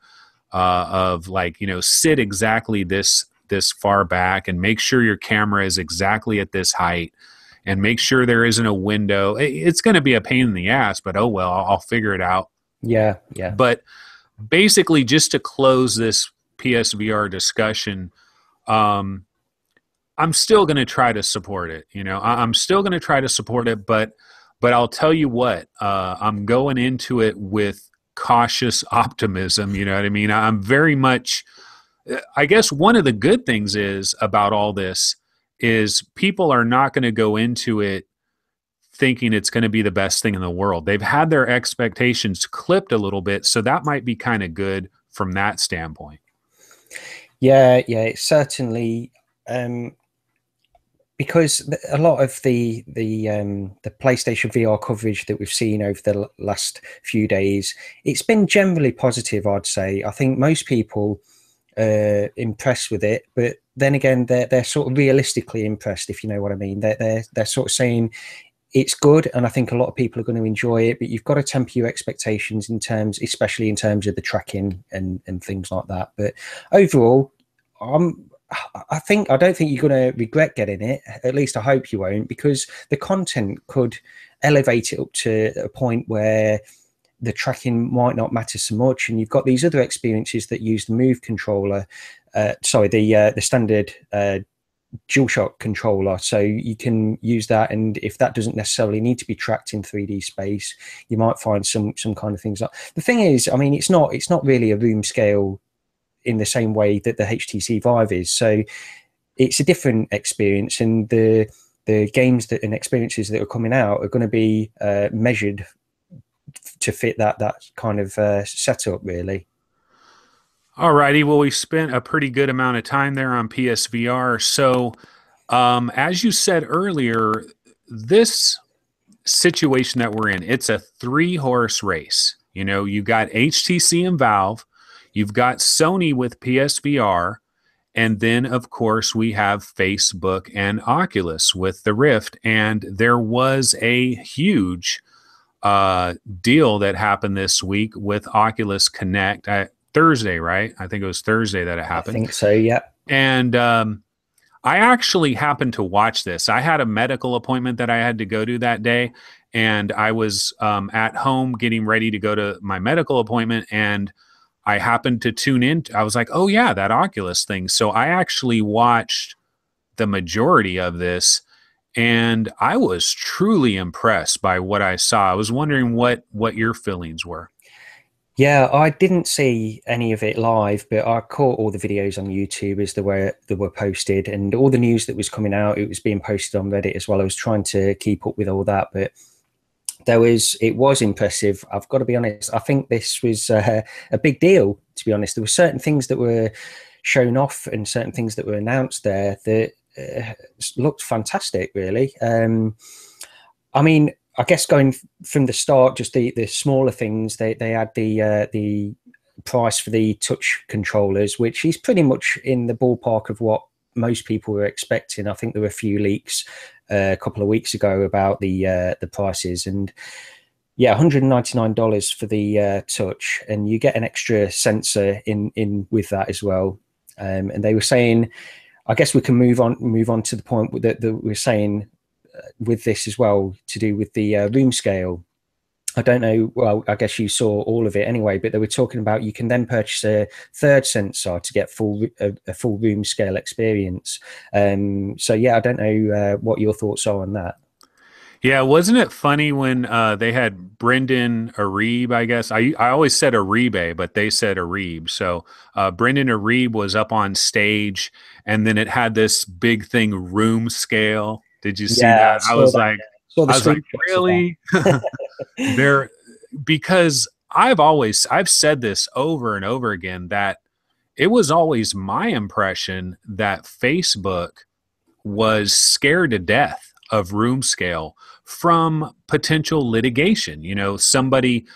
uh, of like you know sit exactly this this far back and make sure your camera is exactly at this height and make sure there isn't a window. It's going to be a pain in the ass but oh well I'll, I'll figure it out. Yeah yeah. But basically just to close this psvr discussion um i'm still going to try to support it you know? I, i'm still going to try to support it but but i'll tell you what uh, i'm going into it with cautious optimism. You know what I mean? I'm very much, I guess one of the good things is about all this is people are not going to go into it thinking it's going to be the best thing in the world. They've had their expectations clipped a little bit. So that might be kind of good from that standpoint. Yeah, yeah, it's certainly um, because a lot of the the um, the PlayStation VR coverage that we've seen over the last few days, it's been generally positive. I'd say. I think most people are impressed with it, but then again, they're they're sort of realistically impressed, if you know what I mean. They're they're they're sort of saying it's good, and I think a lot of people are going to enjoy it. But you've got to temper your expectations in terms, especially in terms of the tracking and and things like that. But overall, I'm I think I don't think you're going to regret getting it. At least I hope you won't, because the content could elevate it up to a point where the tracking might not matter so much, and you've got these other experiences that use the Move controller. Uh, sorry, the uh, the standard uh, DualShock controller, so you can use that. And if that doesn't necessarily need to be tracked in 3D space, you might find some some kind of things. Like the thing is, I mean, it's not it's not really a room scale in the same way that the HTC Vive is. So it's a different experience, and the the games that and experiences that are coming out are going to be uh, measured to fit that that kind of uh, setup, really. Alrighty, well, we spent a pretty good amount of time there on PSVR, so Um, as you said earlier, this situation that we're in, it's a three horse race. You know, you got HTC and Valve, you've got Sony with PSVR, and then of course we have Facebook and Oculus with the Rift. And there was a huge uh, deal that happened this week with Oculus Connect. I, Thursday, right? I think it was Thursday that it happened. I think so, yeah. And um, I actually happened to watch this. I had a medical appointment that I had to go to that day, and I was um, at home getting ready to go to my medical appointment, and I happened to tune in. I was like, oh, yeah, that Oculus thing. So I actually watched the majority of this and I was truly impressed by what I saw. I was wondering what what your feelings were. Yeah, I didn't see any of it live, but I caught all the videos on YouTube as they were they were posted, and all the news that was coming out. It was being posted on Reddit as well. I was trying to keep up with all that, but there was it was impressive. I've got to be honest. I think this was uh, a big deal. To be honest, there were certain things that were shown off and certain things that were announced there that uh, looked fantastic. Really, um, I mean, I guess going from the start, just the the smaller things. They they had the uh, the price for the touch controllers, which is pretty much in the ballpark of what most people were expecting. I think there were a few leaks uh, a couple of weeks ago about the uh, the prices and. Yeah, one hundred and ninety nine dollars for the uh, touch, and you get an extra sensor in in with that as well. Um, and they were saying, I guess we can move on move on to the point that, that we're saying with this as well to do with the uh, room scale. I don't know. Well, I guess you saw all of it anyway, but they were talking about you can then purchase a third sensor to get full a, a full room scale experience. Um, so yeah, I don't know uh, what your thoughts are on that. Yeah, wasn't it funny when uh, they had Brendan Iribe? I guess I I always said Aribe, but they said Arib. So uh, Brendan Iribe was up on stage, and then it had this big thing, room scale, did you see yeah, that? I, was that. like, I was like, really? there, because I've always I've said this over and over again that it was always my impression that Facebook was scared to death of room scale from potential litigation. You know, somebody.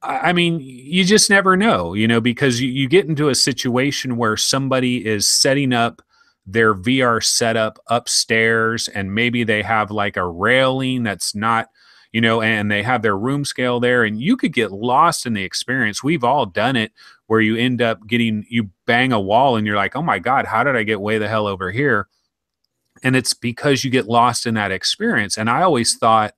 I mean, you just never know, you know, because you, you get into a situation where somebody is setting up their VR setup upstairs and maybe they have like a railing that's not you know and they have their room scale there and you could get lost in the experience. We've all done it where you end up getting you bang a wall and you're like oh my god how did i get way the hell over here? And it's because you get lost in that experience. And i always thought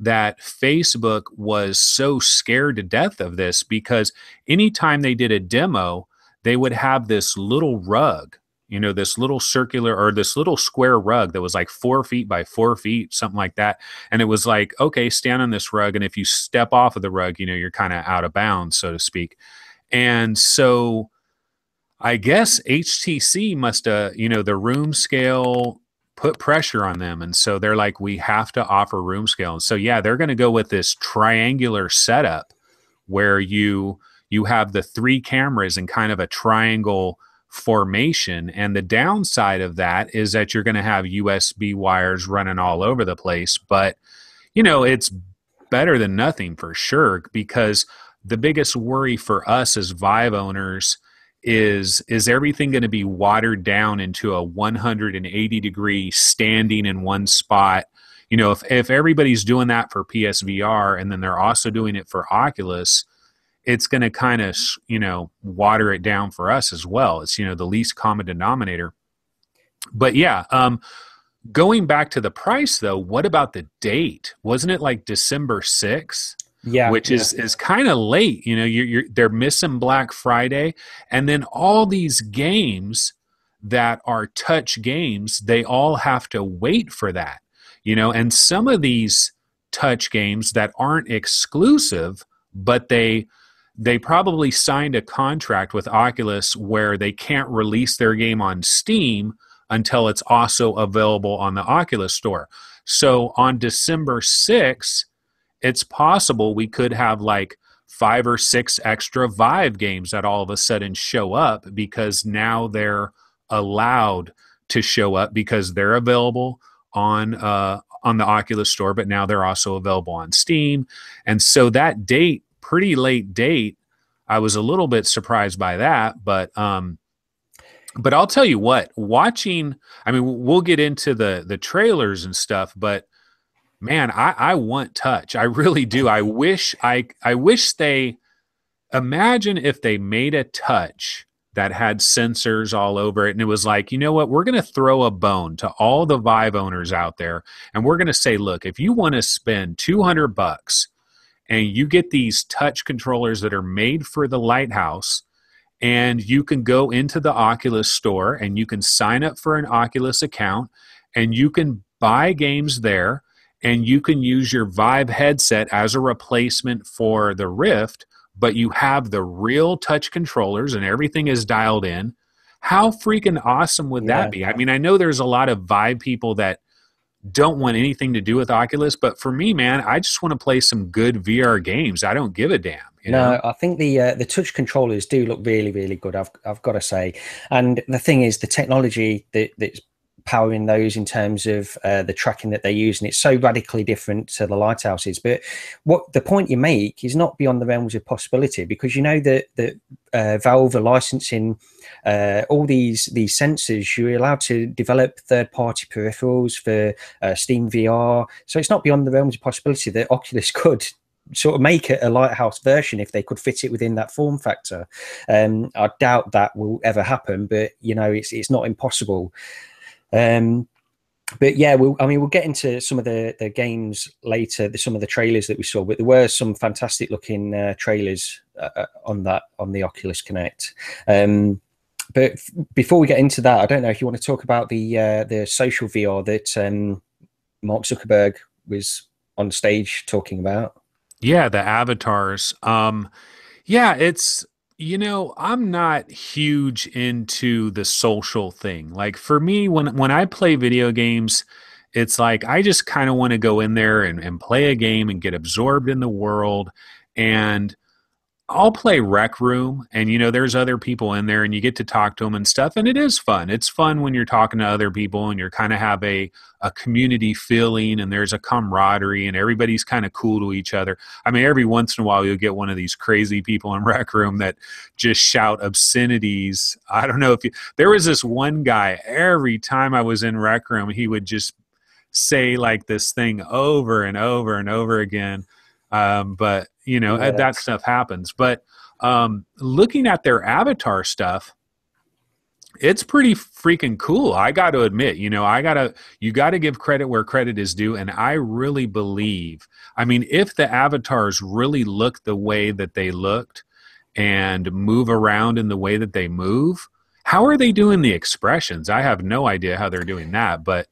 that facebook was so scared to death of this because anytime they did a demo they would have this little rug you know, this little circular or this little square rug that was like four feet by four feet, something like that. And it was like, okay, stand on this rug. And if you step off of the rug, you know, you're kind of out of bounds, so to speak. And so I guess HTC must have, you know, the room scale put pressure on them. And so they're like, we have to offer room scale. And so, yeah, they're going to go with this triangular setup where you, you have the three cameras and kind of a triangle formation. And the downside of that is that you're going to have USB wires running all over the place. But, you know, it's better than nothing for sure because the biggest worry for us as Vive owners is is everything going to be watered down into a 180 degree standing in one spot you know if, if everybody's doing that for psvr and then they're also doing it for oculus it's going to kind of you know water it down for us as well. It's you know the least common denominator. But yeah um going back to the price though what about the date? Wasn't it like december 6th yeah which yeah. is is kind of late you know you're, you're they're missing black friday. And then all these games that are touch games they all have to wait for that you know? And some of these touch games that aren't exclusive but they they probably signed a contract with Oculus where they can't release their game on Steam until it's also available on the Oculus store. So on December 6th, it's possible we could have like five or six extra Vive games that all of a sudden show up because now they're allowed to show up because they're available on uh, on the Oculus store, but now they're also available on Steam. And so that date, pretty late date, I was a little bit surprised by that, but um, but I'll tell you what, watching. I mean, we'll get into the the trailers and stuff, but man, I, I want touch. I really do. I wish I I wish they imagine if they made a touch that had sensors all over it and it was like, you know what, we're going to throw a bone to all the Vive owners out there and we're going to say, look, if you want to spend 200 bucks and you get these touch controllers that are made for the lighthouse and you can go into the Oculus store and you can sign up for an Oculus account and you can buy games there and you can use your Vive headset as a replacement for the Rift, but you have the real touch controllers and everything is dialed in. How freaking awesome would yeah. that be? I mean, I know there's a lot of Vive people that don't want anything to do with Oculus, but for me, man, I just want to play some good VR games. I don't give a damn. You know? No, I think the uh, the touch controllers do look really, really good. I've I've got to say, and the thing is, the technology that, that's powering those in terms of uh, the tracking that they're using. It's so radically different to the lighthouses. But what the point you make is not beyond the realms of possibility because you know that that uh, Valve are licensing uh, all these these sensors. You're allowed to develop third party peripherals for uh, Steam VR. So it's not beyond the realms of possibility that Oculus could sort of make it a lighthouse version if they could fit it within that form factor. Um, I doubt that will ever happen, but you know it's it's not impossible. Um, but yeah, we'll, I mean, we'll get into some of the, the games later, the, some of the trailers that we saw, but there were some fantastic looking uh, trailers uh, uh on that on the Oculus Connect. Um, but f- before we get into that, I don't know if you want to talk about the uh, the social VR that um, Mark Zuckerberg was on stage talking about. Yeah, the avatars. Um, yeah, it's you know, I'm not huge into the social thing. Like for me, when when I play video games, it's like I just kind of want to go in there and, and play a game and get absorbed in the world. And I'll play Rec Room, and you know, there's other people in there, and you get to talk to them and stuff, and it is fun. It's fun when you're talking to other people, and you're kind of have a a community feeling, and there's a camaraderie, and everybody's kind of cool to each other. I mean, every once in a while, you'll get one of these crazy people in Rec Room that just shout obscenities. I don't know if you. There was this one guy. Every time I was in Rec Room, he would just say like this thing over and over and over again. Um, but you know yeah. that stuff happens. But um, looking at their avatar stuff it's pretty freaking cool i got to admit. You know i gotta you gotta give credit where credit is due and i really believe i mean if the avatars really look the way that they looked and move around in the way that they move how are they doing the expressions? I have no idea how they're doing that but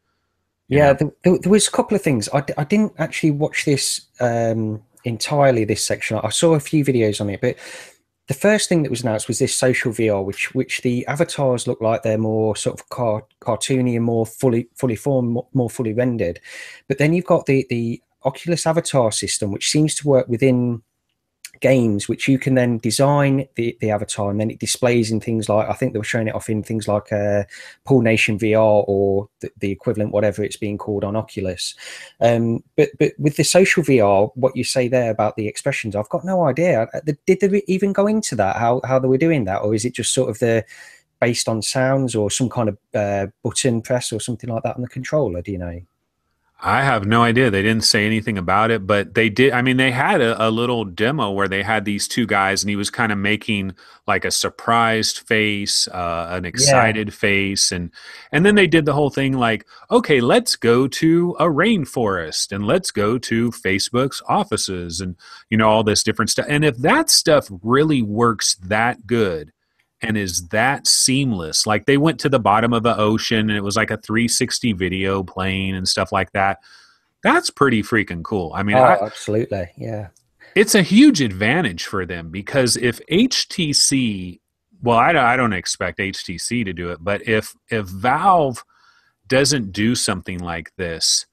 yeah there, there, was a couple of things. I, I didn't actually watch this um, entirely this section. I saw a few videos on it, but the first thing that was announced was this social VR, which which the avatars look like they're more sort of car, cartoony and more fully fully formed, more, more fully rendered. But then you've got the the Oculus avatar system, which seems to work within games which you can then design the, the avatar and then it displays in things like I think they were showing it off in things like uh, Pool Nation VR or the, the, equivalent, whatever it's being called on Oculus. Um, but but with the social VR, what you say there about the expressions, I've got no idea. Uh, did they even go into that? How how they were doing that, or is it just sort of the based on sounds or some kind of uh, button press or something like that on the controller? Do you know? I have no idea. They didn't say anything about it, but they did. I mean, they had a, a little demo where they had these two guys, and he was kind of making like a surprised face, uh, an excited yeah. face, and and then they did the whole thing like, okay, let's go to a rainforest and let's go to Facebook's offices, and you know all this different stuff. And if that stuff really works that good, and is that seamless. Like they went to the bottom of the ocean and it was like a 360 video playing and stuff like that. That's pretty freaking cool. I mean, oh, I, absolutely. Yeah. It's a huge advantage for them because if HTC, well, I, I don't expect HTC to do it, but if if Valve doesn't do something like this,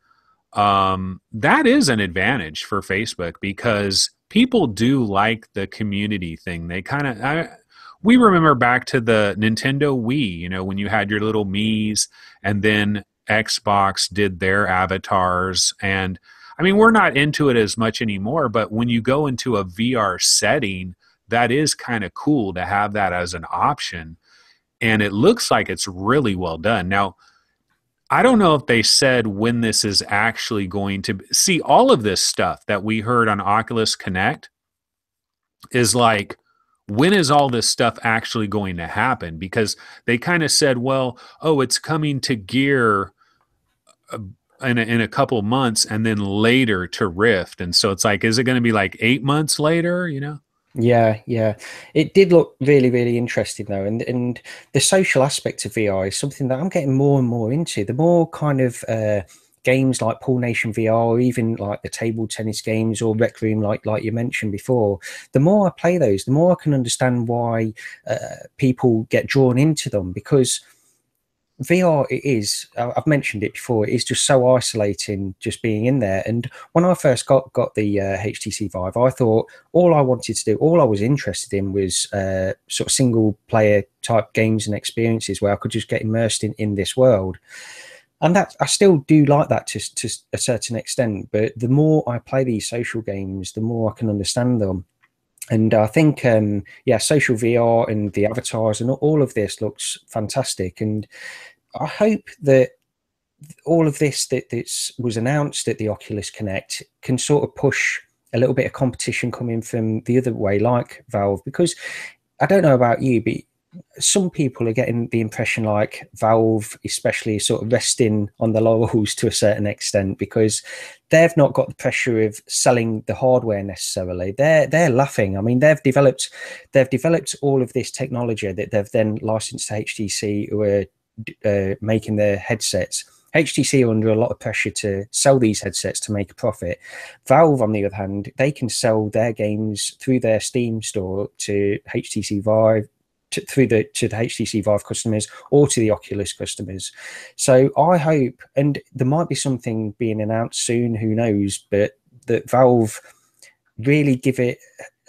um, that is an advantage for Facebook because people do like the community thing. They kind of we remember back to the Nintendo Wii, you know, when you had your little Mii's and then Xbox did their avatars. And I mean, we're not into it as much anymore, but when you go into a VR setting, that is kind of cool to have that as an option. And it looks like it's really well done. Now, I don't know if they said when this is actually going to see all of this stuff that we heard on Oculus Connect is like when is all this stuff actually going to happen because they kind of said well oh it's coming to gear uh, in a, in a couple months and then later to rift and so it's like is it going to be like 8 months later you know yeah, yeah. It did look really, really interesting though, and and the social aspect of VR is something that I'm getting more and more into. The more kind of uh, games like Pool Nation VR, or even like the table tennis games or Rec Room, like like you mentioned before, the more I play those, the more I can understand why uh, people get drawn into them because VR it is I've mentioned it before it is just so isolating just being in there. And when I first got got the uh, HTC Vive I thought all I wanted to do all I was interested in was uh, sort of single player type games and experiences where I could just get immersed in in this world and that I still do like that to, to a certain extent but the more I play these social games the more I can understand them and I think, um, yeah, social VR and the avatars and all of this looks fantastic. And I hope that all of this that this was announced at the Oculus Connect can sort of push a little bit of competition coming from the other way, like Valve, because I don't know about you, but some people are getting the impression like Valve, especially, sort of resting on the laurels to a certain extent because they've not got the pressure of selling the hardware necessarily. They're they're laughing. I mean, they've developed they've developed all of this technology that they've then licensed to HTC, who are uh, making their headsets. HTC are under a lot of pressure to sell these headsets to make a profit. Valve, on the other hand, they can sell their games through their Steam store to HTC Vive, to, through the to the HTC Vive customers or to the Oculus customers. So I hope, and there might be something being announced soon. Who knows? But that Valve really give it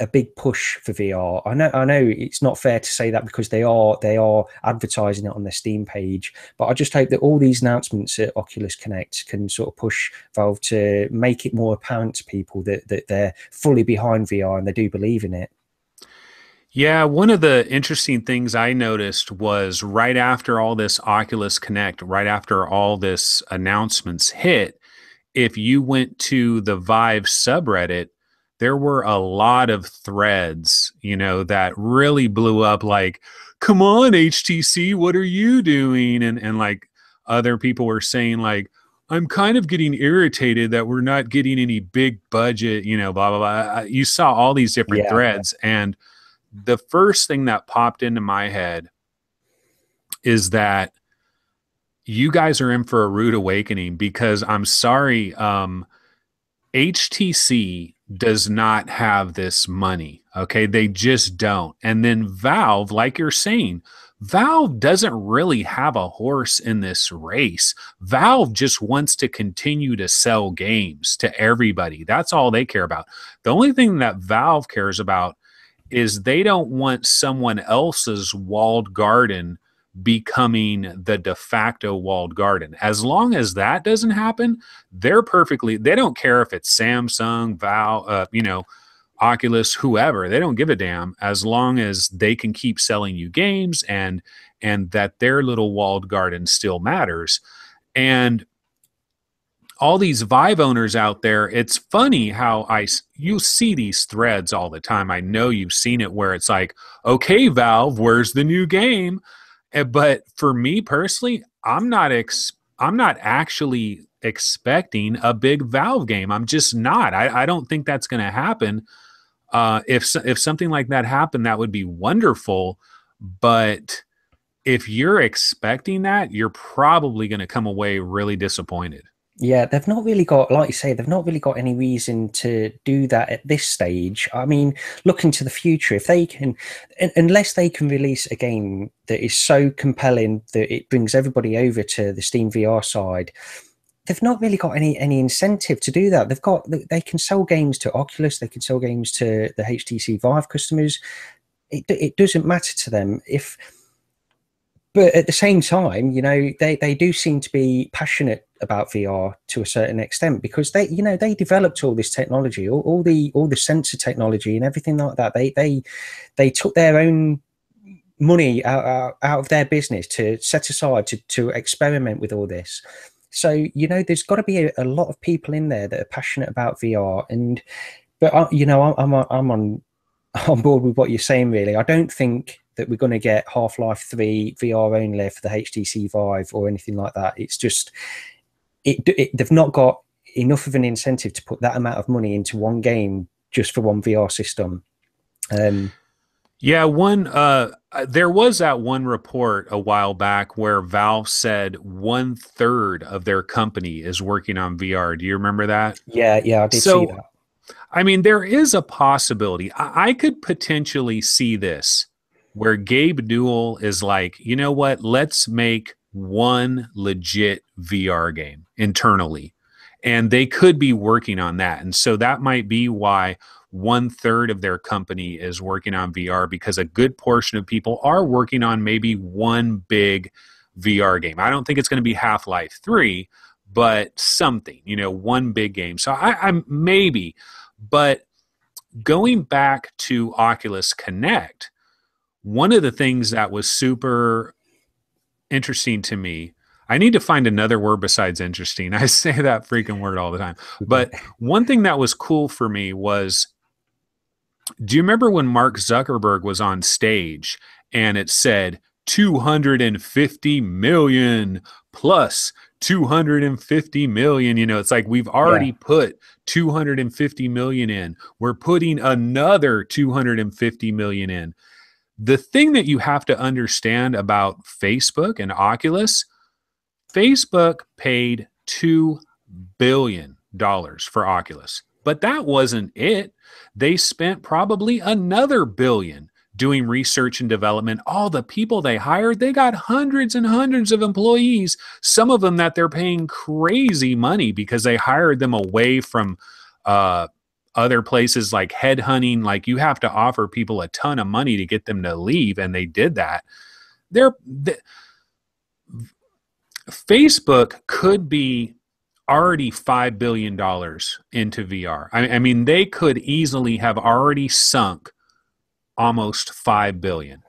a big push for VR. I know I know it's not fair to say that because they are they are advertising it on their Steam page, but I just hope that all these announcements at Oculus Connect can sort of push Valve to make it more apparent to people that that they're fully behind VR and they do believe in it. Yeah, one of the interesting things I noticed was right after all this Oculus Connect, right after all this announcements hit, if you went to the Vive subreddit, there were a lot of threads, you know, that really blew up like, come on, HTC, what are you doing? And and like other people were saying, like, I'm kind of getting irritated that we're not getting any big budget, you know, blah blah blah. You saw all these different yeah. threads and the first thing that popped into my head is that you guys are in for a rude awakening because I'm sorry, um, HTC does not have this money. Okay. They just don't. And then Valve, like you're saying, Valve doesn't really have a horse in this race. Valve just wants to continue to sell games to everybody. That's all they care about. The only thing that Valve cares about is they don't want someone else's walled garden becoming the de facto walled garden. As long as that doesn't happen, they're perfectly they don't care if it's Samsung, Val, uh, you know, Oculus, whoever. They don't give a damn as long as they can keep selling you games and and that their little walled garden still matters. And all these Vive owners out there, it's funny how I you see these threads all the time. I know you've seen it where it's like, "Okay, Valve, where's the new game?" Eh, but for me personally, I'm not ex- I'm not actually expecting a big Valve game. I'm just not. I, I don't think that's going to happen. Uh, if if something like that happened, that would be wonderful. But if you're expecting that, you're probably going to come away really disappointed. Yeah, they've not really got, like you say, they've not really got any reason to do that at this stage. I mean, looking to the future, if they can, unless they can release a game that is so compelling that it brings everybody over to the Steam VR side, they've not really got any any incentive to do that. They've got they can sell games to Oculus, they can sell games to the HTC Vive customers. it, it doesn't matter to them if but at the same time, you know, they, they do seem to be passionate about VR to a certain extent because they, you know, they developed all this technology, all, all the all the sensor technology and everything like that. They they they took their own money out, out, out of their business to set aside to to experiment with all this. So you know, there's got to be a, a lot of people in there that are passionate about VR, and but I, you know, I'm I'm on on board with what you're saying. Really, I don't think that we're going to get Half Life 3 VR only for the HTC Vive or anything like that. It's just, it, it, they've not got enough of an incentive to put that amount of money into one game just for one VR system. Um, yeah, one uh, there was that one report a while back where Valve said one third of their company is working on VR. Do you remember that? Yeah, yeah, I did so, see that. I mean, there is a possibility. I, I could potentially see this where Gabe Newell is like, you know what? Let's make one legit VR game internally. And they could be working on that. And so that might be why one third of their company is working on VR because a good portion of people are working on maybe one big VR game. I don't think it's going to be Half Life 3, but something, you know, one big game. So I, I'm maybe, but going back to Oculus Connect, one of the things that was super interesting to me I need to find another word besides interesting. I say that freaking word all the time. But one thing that was cool for me was do you remember when Mark Zuckerberg was on stage and it said 250 million plus 250 million? You know, it's like we've already yeah. put 250 million in. We're putting another 250 million in. The thing that you have to understand about Facebook and Oculus, Facebook paid $2 billion for Oculus. But that wasn't it. They spent probably another billion doing research and development. All the people they hired, they got hundreds and hundreds of employees, some of them that they're paying crazy money because they hired them away from uh, other places like headhunting like you have to offer people a ton of money to get them to leave and they did that. They're they, facebook could be already $5 billion into vr I, I mean they could easily have already sunk almost 5 billion.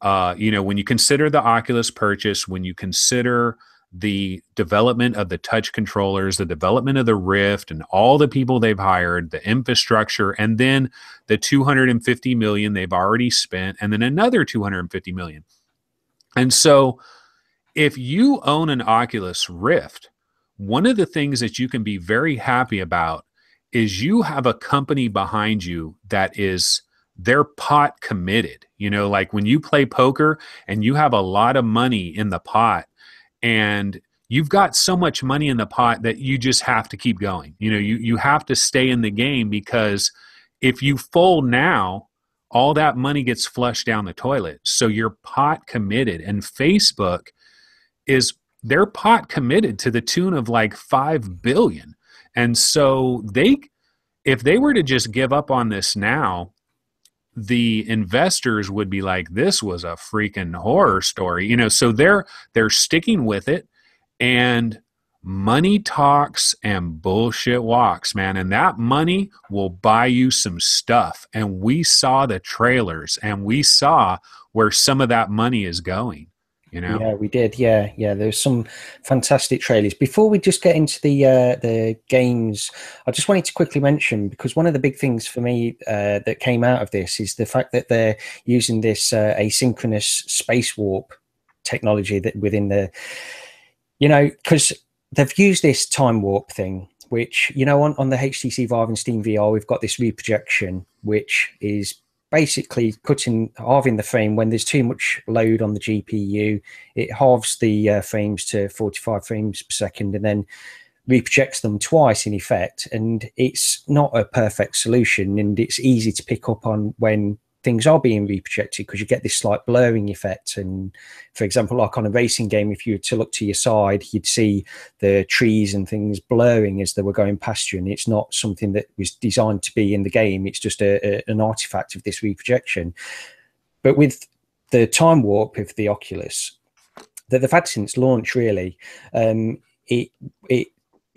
Uh, you know when you consider the oculus purchase when you consider the development of the touch controllers, the development of the Rift, and all the people they've hired, the infrastructure, and then the 250 million they've already spent, and then another 250 million. And so, if you own an Oculus Rift, one of the things that you can be very happy about is you have a company behind you that is they're pot committed. You know, like when you play poker and you have a lot of money in the pot and you've got so much money in the pot that you just have to keep going. You know, you you have to stay in the game because if you fold now, all that money gets flushed down the toilet. So you're pot committed and Facebook is they're pot committed to the tune of like 5 billion. And so they if they were to just give up on this now, the investors would be like this was a freaking horror story you know so they're they're sticking with it and money talks and bullshit walks man and that money will buy you some stuff and we saw the trailers and we saw where some of that money is going you know? Yeah we did. Yeah yeah there's some fantastic trailers. Before we just get into the uh the games i just wanted to quickly mention because one of the big things for me uh that came out of this is the fact that they're using this uh, asynchronous space warp technology that within the you know because they've used this time warp thing which you know on, on the htc vive and steam vr we've got this reprojection which is basically cutting halving the frame when there's too much load on the GPU. It halves the uh, frames to 45 frames per second and then reprojects them twice in effect. And it's not a perfect solution, and it's easy to pick up on when things are being reprojected because you get this slight blurring effect. And for example, like on a racing game, if you were to look to your side, you'd see the trees and things blurring as they were going past you. And it's not something that was designed to be in the game. It's just a, a, an artifact of this reprojection. but with the time warp of the Oculus that they've had since launch, really, um, it it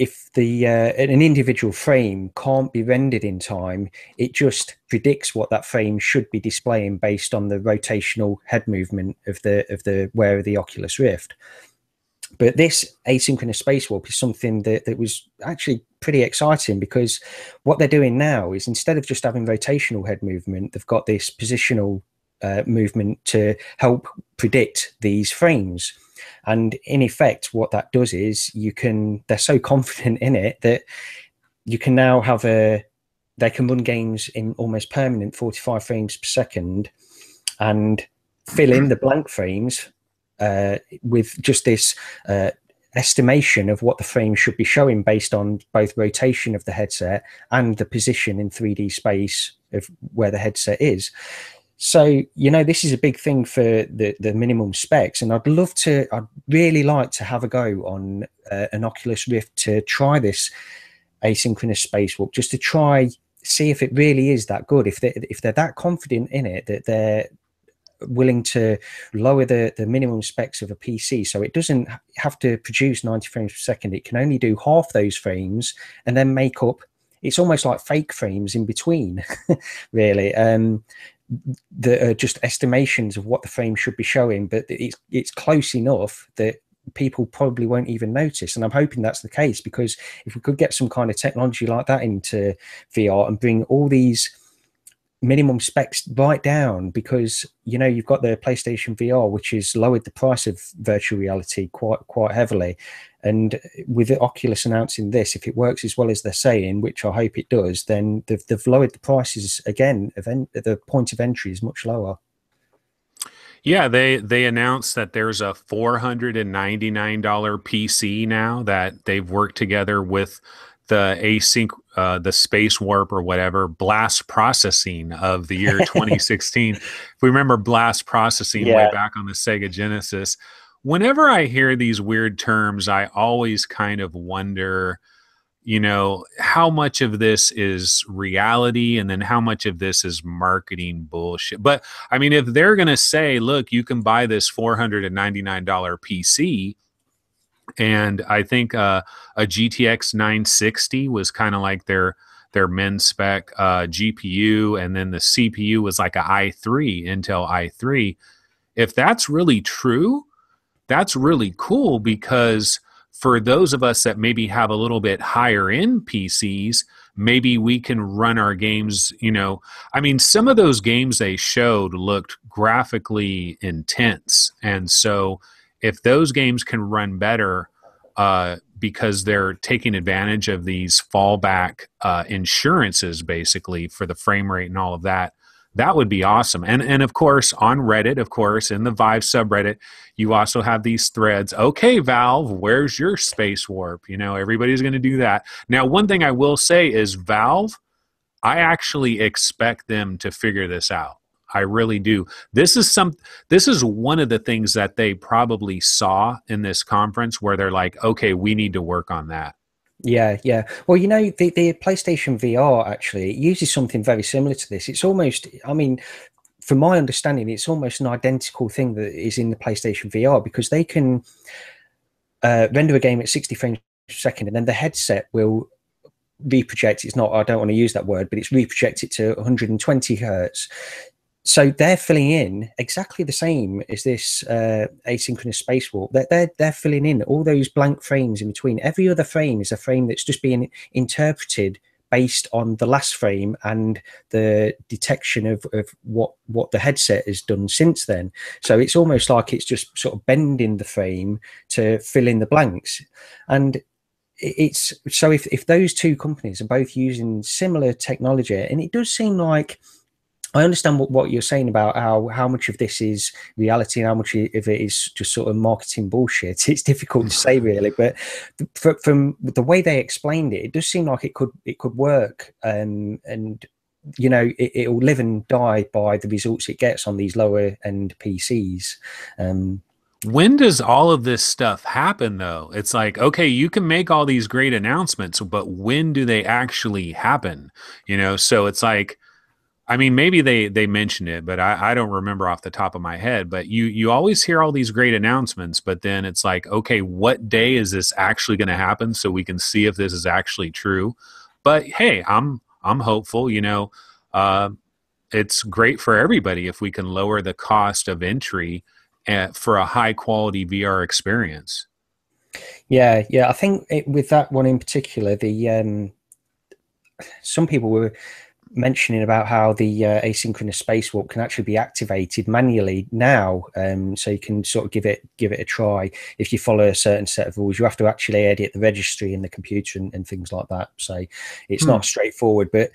if the uh, an individual frame can't be rendered in time, it just predicts what that frame should be displaying based on the rotational head movement of the of the wearer of the Oculus Rift. But this asynchronous space warp is something that, that was actually pretty exciting because what they're doing now is instead of just having rotational head movement, they've got this positional uh, movement to help predict these frames. And in effect, what that does is you can, they're so confident in it that you can now have a, they can run games in almost permanent 45 frames per second and fill in the blank frames uh, with just this uh, estimation of what the frame should be showing based on both rotation of the headset and the position in 3D space of where the headset is. So, you know, this is a big thing for the, the minimum specs. And I'd love to, I'd really like to have a go on uh, an Oculus Rift to try this asynchronous space warp, just to try see if it really is that good. If they if they're that confident in it that they're willing to lower the the minimum specs of a PC, so it doesn't have to produce 90 frames per second. It can only do half those frames and then make up. It's almost like fake frames in between, really. Um, that are just estimations of what the frame should be showing, but it's it's close enough that people probably won't even notice. And I'm hoping that's the case because if we could get some kind of technology like that into VR and bring all these minimum specs right down because you know you've got the PlayStation VR which has lowered the price of virtual reality quite quite heavily and with Oculus announcing this, if it works as well as they're saying, which I hope it does, then they've, they've lowered the prices again. Event, the point of entry is much lower. Yeah, they they announced that there's a four hundred and ninety nine dollar PC now that they've worked together with the async uh, the space warp or whatever blast processing of the year 2016 if we remember blast processing yeah. way back on the sega genesis whenever I hear these weird terms, I always kind of wonder, you know, how much of this is reality and then how much of this is marketing bullshit. But I mean, if they're going to say, look, you can buy this $499 PC. And I think uh, a GTX 960 was kind of like their their min spec uh, GPU, and then the CPU was like a i3 Intel i3. If that's really true, that's really cool because for those of us that maybe have a little bit higher end PCs, maybe we can run our games, you know. I mean, some of those games they showed looked graphically intense. And so if those games can run better, uh, because they're taking advantage of these fallback uh, insurances basically for the frame rate and all of that that would be awesome. And and of course on Reddit, of course, in the Vive subreddit, you also have these threads. Okay, Valve, where's your space warp? You know, everybody's going to do that. Now, one thing I will say is Valve, I actually expect them to figure this out. I really do. This is some this is one of the things that they probably saw in this conference where they're like, "Okay, we need to work on that." Yeah, yeah. Well, you know, the, the PlayStation VR actually uses something very similar to this. It's almost, I mean, from my understanding, it's almost an identical thing that is in the PlayStation VR because they can uh, render a game at 60 frames per second and then the headset will reproject. It's not, I don't want to use that word, but it's reproject it to 120 hertz so they're filling in exactly the same as this uh, asynchronous space warp. They're, they're, they're filling in all those blank frames in between. Every other frame is a frame that's just being interpreted based on the last frame and the detection of, of what what the headset has done since then. So it's almost like it's just sort of bending the frame to fill in the blanks. And it's so if, if those two companies are both using similar technology, and it does seem like I understand what, what you're saying about how how much of this is reality and how much of it is just sort of marketing bullshit. It's difficult to say really, but the, from the way they explained it, it does seem like it could it could work, um, and you know it, will live and die by the results it gets on these lower end PCs. Um, when does all of this stuff happen though it's like okay you can make all these great announcements but when do they actually happen you know so it's like I mean, maybe they they mentioned it, but I, I don't remember off the top of my head. But you you always hear all these great announcements, but then it's like, okay, what day is this actually going to happen so we can see if this is actually true? But hey, I'm I'm hopeful. You know, uh, it's great for everybody if we can lower the cost of entry at, uh, for a high quality VR experience. Yeah, yeah. I think it, with that one in particular, the um, some people were mentioning about how the uh, asynchronous spacewarp can actually be activated manually now um, so you can sort of give it give it a try if you follow a certain set of rules you have to actually edit the registry in the computer and, and things like that so it's hmm. not straightforward but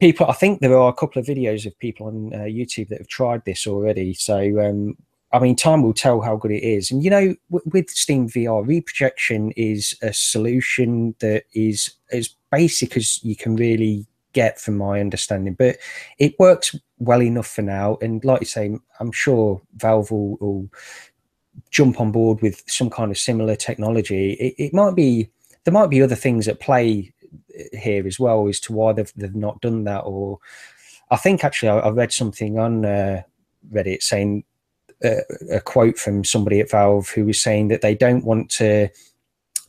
people i think there are a couple of videos of people on uh, youtube that have tried this already so um, I mean, time will tell how good it is. And you know, with Steam VR, reprojection is a solution that is as basic as you can really get from my understanding. But it works well enough for now. And like you say, I'm sure Valve will, will jump on board with some kind of similar technology. It, it, might be there might be other things at play here as well as to why they've they've not done that. Or I think actually I, I read something on uh, Reddit saying. Uh, a quote from somebody at Valve who was saying that they don't want to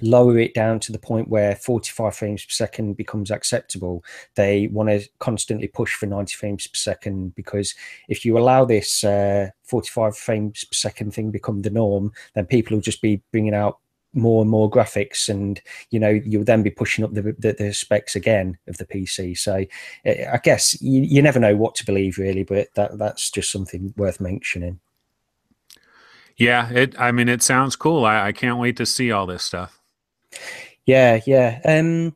lower it down to the point where 45 frames per second becomes acceptable. They want to constantly push for 90 frames per second because if you allow this uh, 45 frames per second thing become the norm, then people will just be bringing out more and more graphics and you know you'll then be pushing up the, the, the specs again of the pc so uh, i guess you, you never know what to believe really but that that's just something worth mentioning. Yeah it i mean it sounds cool. I, I can't wait to see all this stuff yeah, yeah. Um,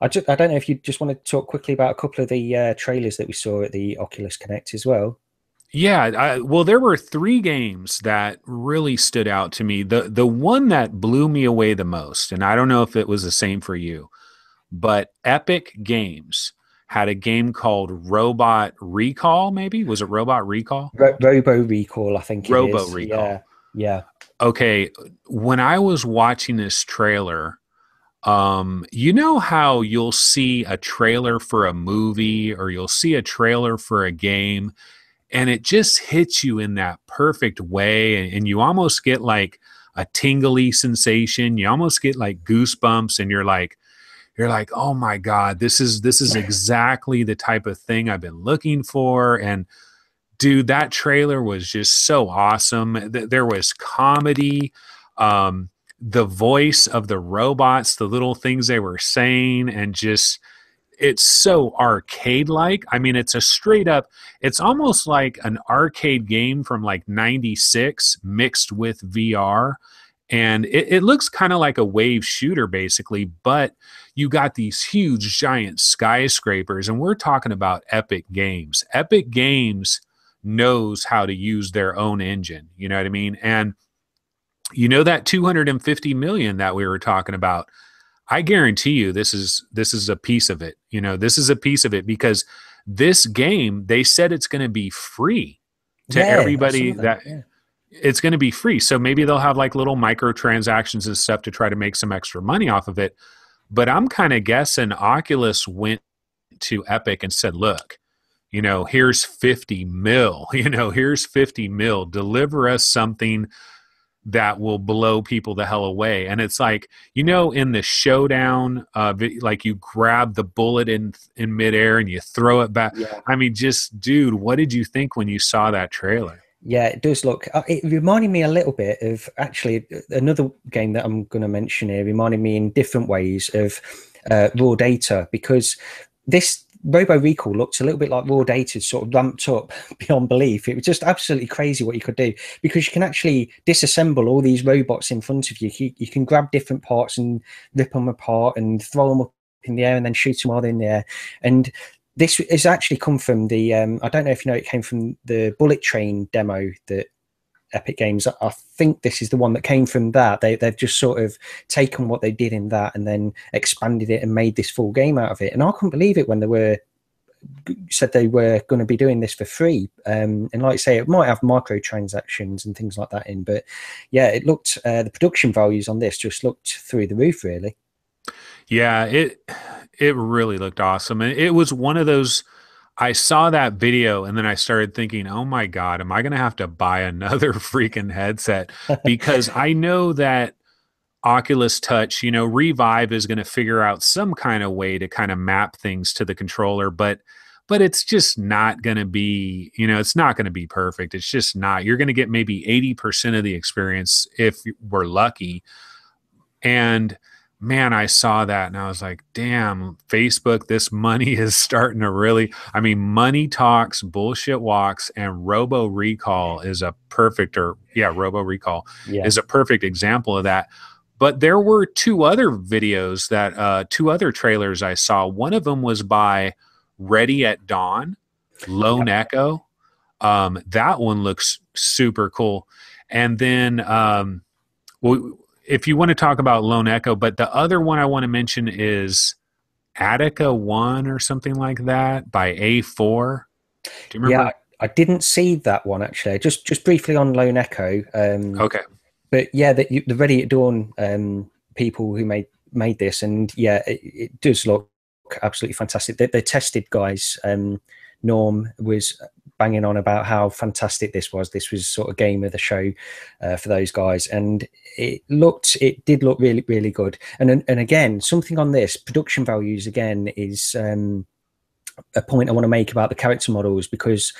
I just, I don't know if you just want to talk quickly about a couple of the uh, trailers that we saw at the Oculus Connect as well. Yeah, I, well, there were three games that really stood out to me. the The one that blew me away the most, and I don't know if it was the same for you, but Epic Games had a game called Robot Recall. Maybe was it Robot Recall? Ro- Robo Recall, I think. Robo Recall. Yeah, yeah okay, when I was watching this trailer, um, you know how you'll see a trailer for a movie or you'll see a trailer for a game and it just hits you in that perfect way and, and you almost get like a tingly sensation. You almost get like goosebumps and you're like, you're like, oh my God, this is this is exactly the type of thing I've been looking for. And dude, that trailer was just so awesome. There was comedy, um, the voice of the robots, the little things they were saying, and just it's so arcade like. I mean, it's a straight up, it's almost like an arcade game from like 96 mixed with VR. And it, it looks kind of like a wave shooter, basically, but you got these huge, giant skyscrapers. And we're talking about Epic Games. Epic Games knows how to use their own engine. You know what I mean? And you know that 250 million that we were talking about. I guarantee you this is this is a piece of it. You know, this is a piece of it because this game they said it's going to be free to yeah, everybody that, that yeah. it's going to be free. So maybe they'll have like little microtransactions and stuff to try to make some extra money off of it. But I'm kind of guessing Oculus went to Epic and said, "Look, you know, here's 50 mil, you know, here's 50 mil, deliver us something that will blow people the hell away. And it's like, you know, in the showdown, uh, like you grab the bullet in in midair and you throw it back. Yeah. I mean, just dude, what did you think when you saw that trailer? Yeah, it does look. Uh, it reminded me a little bit of actually another game that I'm going to mention here. Reminded me in different ways of uh, raw data because this Robo Recall looked a little bit like raw data, sort of ramped up beyond belief. It was just absolutely crazy what you could do because you can actually disassemble all these robots in front of you. You, you can grab different parts and rip them apart and throw them up in the air and then shoot them while they're in the air. And this has actually come from the, um, I don't know if you know, it came from the Bullet Train demo that Epic Games. I think this is the one that came from that. They they've just sort of taken what they did in that and then expanded it and made this full game out of it. And I couldn't believe it when they were said they were going to be doing this for free. Um, and like I say, it might have microtransactions and things like that in, but yeah, it looked uh, the production values on this just looked through the roof, really. Yeah, it it really looked awesome, and it was one of those I saw that video and then I started thinking, oh my God, am I going to have to buy another freaking headset? Because I know that Oculus Touch, you know, Revive is going to figure out some kind of way to kind of map things to the controller, but but it's just not going to be, you know, it's not going to be perfect. It's just not. You're going to get maybe 80% of the experience if we're lucky. And man, I saw that and I was like, damn, Facebook, this money is starting to really. I mean, money talks, bullshit walks, and Robo Recall is a perfect, or yeah, Robo Recall yeah. is a perfect example of that. But there were two other videos that, uh, two other trailers I saw. One of them was by Ready at Dawn, Lone. Echo. Um, that one looks super cool. And then, um, well, if you want to talk about Lone Echo, but the other one I want to mention is Attica One or something like that by A4. Do you remember? Yeah, I didn't see that one actually. Just just briefly on Lone Echo. Um, okay. But yeah, the, the Ready at Dawn um, people who made made this, and yeah, it, it does look absolutely fantastic. They, they tested guys. Um, Norm was banging on about how fantastic this was. This was sort of game of the show uh, for those guys, and it looked, it did look really, really good. And and again, something on this production values again is. Um, a point I want to make about the character models because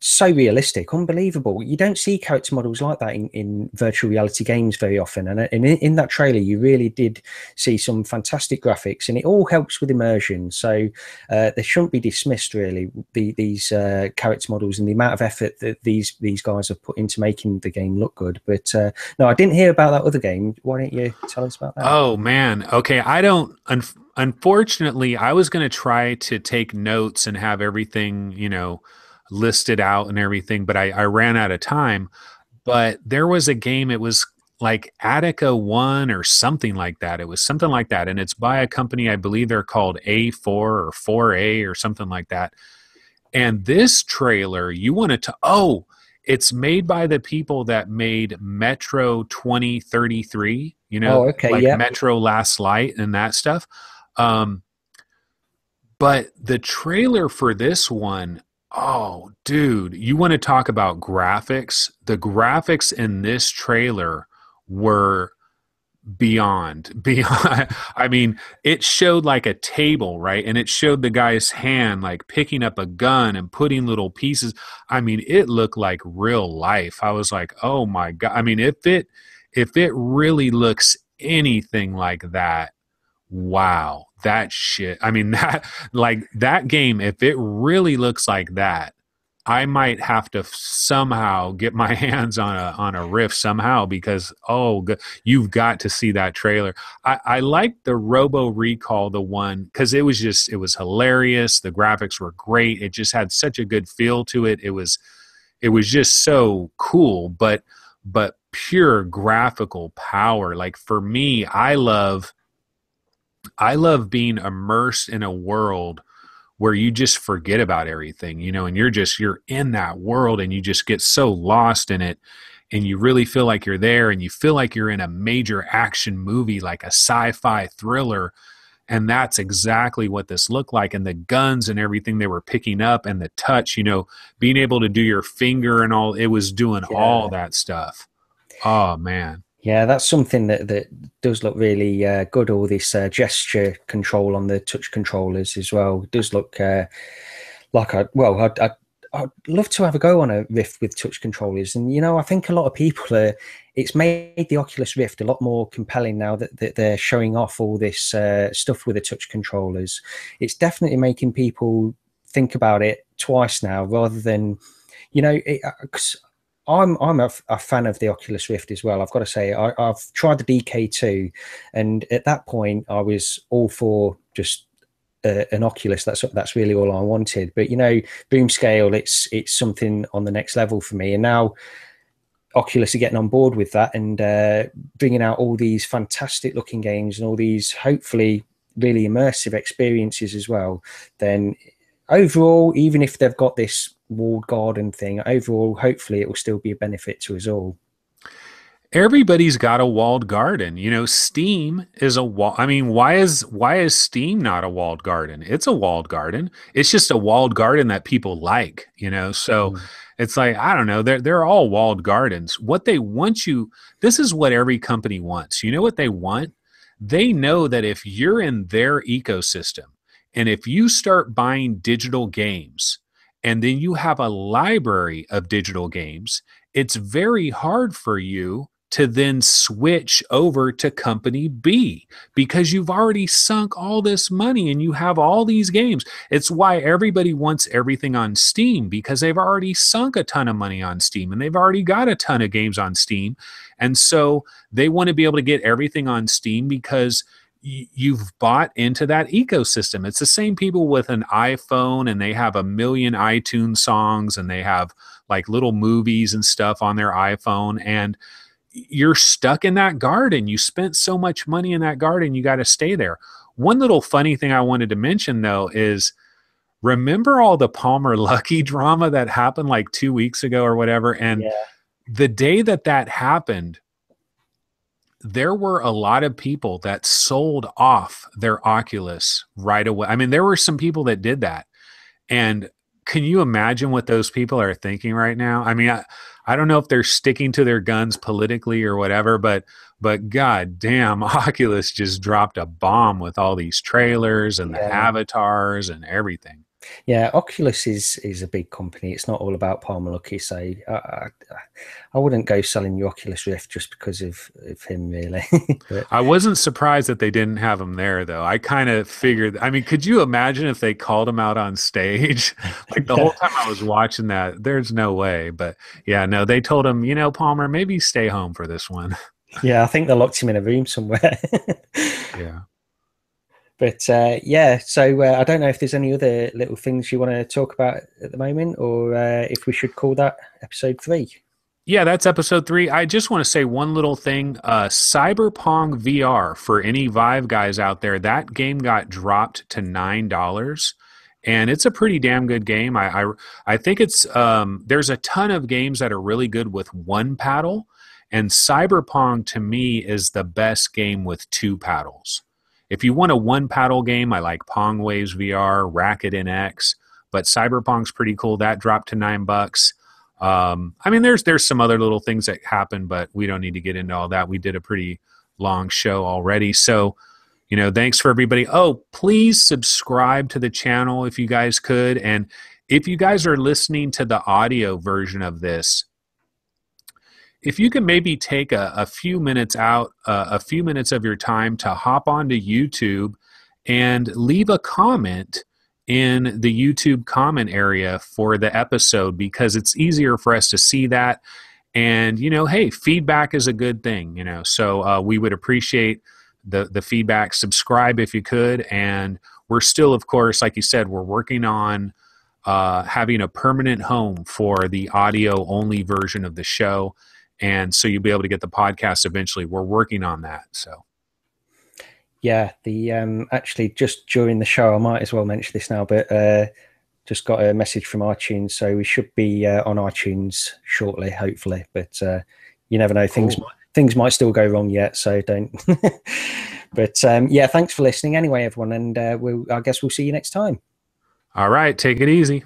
so realistic, unbelievable. You don't see character models like that in, in virtual reality games very often. And, in, in that trailer, you really did see some fantastic graphics, and it all helps with immersion. So uh, they shouldn't be dismissed, really. The, these uh, character models and the amount of effort that these these guys have put into making the game look good. But uh, no, I didn't hear about that other game. Why don't you tell us about that? Oh man, okay. I don't. Un- unfortunately, I was going to try to take notes and have everything, you know listed out and everything, but I, I ran out of time. But there was a game, it was like Attica One or something like that. It was something like that. And it's by a company, I believe they're called A4 or 4A or something like that. And this trailer, you wanted to, oh, it's made by the people that made Metro 2033, you know, oh, okay, like yeah. Metro Last Light and that stuff. Um, but the trailer for this one, Oh, dude, you want to talk about graphics? The graphics in this trailer were beyond beyond i mean it showed like a table right? And it showed the guy's hand like picking up a gun and putting little pieces. I mean it looked like real life. I was like oh my god i mean if it if it really looks anything like that wow that shit. I mean, that like that game, if it really looks like that, I might have to somehow get my hands on a on a Rift somehow because oh, you've got to see that trailer. I, I like the Robo Recall, the one because it was just it was hilarious. The graphics were great. It just had such a good feel to it. It was it was just so cool, but but pure graphical power. Like for me, I love I love being immersed in a world where you just forget about everything, you know, and you're just you're in that world and you just get so lost in it and you really feel like you're there and you feel like you're in a major action movie like a sci-fi thriller. And that's exactly what this looked like and the guns and everything they were picking up and the touch you know being able to do your finger and all it was doing yeah. all that stuff. Oh man yeah, that's something that, that does look really uh, good. All this uh, gesture control on the touch controllers as well it does look uh, like I well, I'd, I'd, I'd, love to have a go on a Rift with touch controllers. And you know, I think a lot of people are. It's made the Oculus Rift a lot more compelling now that, that they're showing off all this uh, stuff with the touch controllers. It's definitely making people think about it twice now, rather than you know. It, I'm I'm a, fan of the Oculus Rift as well. I've got to say, I, have tried the DK2, and at that point, I was all for just uh, an Oculus. That's that's really all I wanted. But you know, room scale, it's it's something on the next level for me. And now, Oculus are getting on board with that and uh, bringing out all these fantastic looking games and all these hopefully really immersive experiences as well. Then overall, even if they've got this walled garden thing, overall, hopefully, it will still be a benefit to us all. everybody's got a walled garden. You know, Steam is a wall. I mean, why is why is Steam not a walled garden? It's a walled garden. It's just a walled garden that people like. You know, so. Mm. It's like I don't know. They're they're all walled gardens. What they want you. This is what every company wants. You know what they want? They know that if you're in their ecosystem, and if you start buying digital games, and then you have a library of digital games, it's very hard for you to then switch over to company B because you've already sunk all this money and you have all these games. It's why everybody wants everything on Steam because they've already sunk a ton of money on Steam and they've already got a ton of games on Steam. And so they want to be able to get everything on Steam because you've bought into that ecosystem. It's the same people with an iPhone and they have a million iTunes songs and they have like little movies and stuff on their iPhone and you're stuck in that garden. You spent so much money in that garden, you got to stay there. One little funny thing I wanted to mention though is remember all the Palmer Luckey drama that happened like two weeks ago or whatever? And yeah. the day that that happened, there were a lot of people that sold off their Oculus right away. I mean, there were some people that did that. And can you imagine what those people are thinking right now? I mean, I, I don't know if they're sticking to their guns politically or whatever, but but god damn, Oculus just dropped a bomb with all these trailers and yeah. the avatars and everything. Yeah, Oculus is is a big company. It's not all about Palmer Luckey. So I, I, I wouldn't go selling your Oculus Rift just because of, of him, really. but, I wasn't surprised that they didn't have him there, though. I kind of figured. I mean, could you imagine if they called him out on stage? like the whole time I was watching that, there's no way. But yeah, no, they told him, you know, Palmer, maybe stay home for this one. yeah, I think they locked him in a room somewhere. yeah. But uh, yeah, so uh, I don't know if there's any other little things you want to talk about at the moment, or uh, if we should call that episode three. Yeah, that's episode three. I just want to say one little thing. Uh, Cyberpong VR for any Vive guys out there, that game got dropped to nine dollars, and it's a pretty damn good game. I I, I think it's um, there's a ton of games that are really good with one paddle, and Cyberpong to me is the best game with two paddles. If you want a one paddle game, I like Pong Waves VR, Racket NX, but Cyberpong's pretty cool. That dropped to nine bucks. Um, I mean, there's there's some other little things that happen, but we don't need to get into all that. We did a pretty long show already, so you know, thanks for everybody. Oh, please subscribe to the channel if you guys could, and if you guys are listening to the audio version of this, if you can maybe take a, a few minutes out, uh, a few minutes of your time to hop onto YouTube and leave a comment in the YouTube comment area for the episode because it's easier for us to see that. And, you know, hey, feedback is a good thing, you know, so uh, we would appreciate the, the feedback. Subscribe if you could. And we're still, of course, like you said, we're working on uh, having a permanent home for the audio only version of the show and so you'll be able to get the podcast eventually. We're working on that. So. Yeah, the um, actually just during the show, I might as well mention this now, but uh, just got a message from iTunes, so we should be uh, on iTunes shortly, hopefully. But uh, you never know; things cool. might, things might still go wrong yet, so don't. but um, yeah, thanks for listening anyway, everyone, and uh, we'll, I guess we'll see you next time. All right, take it easy.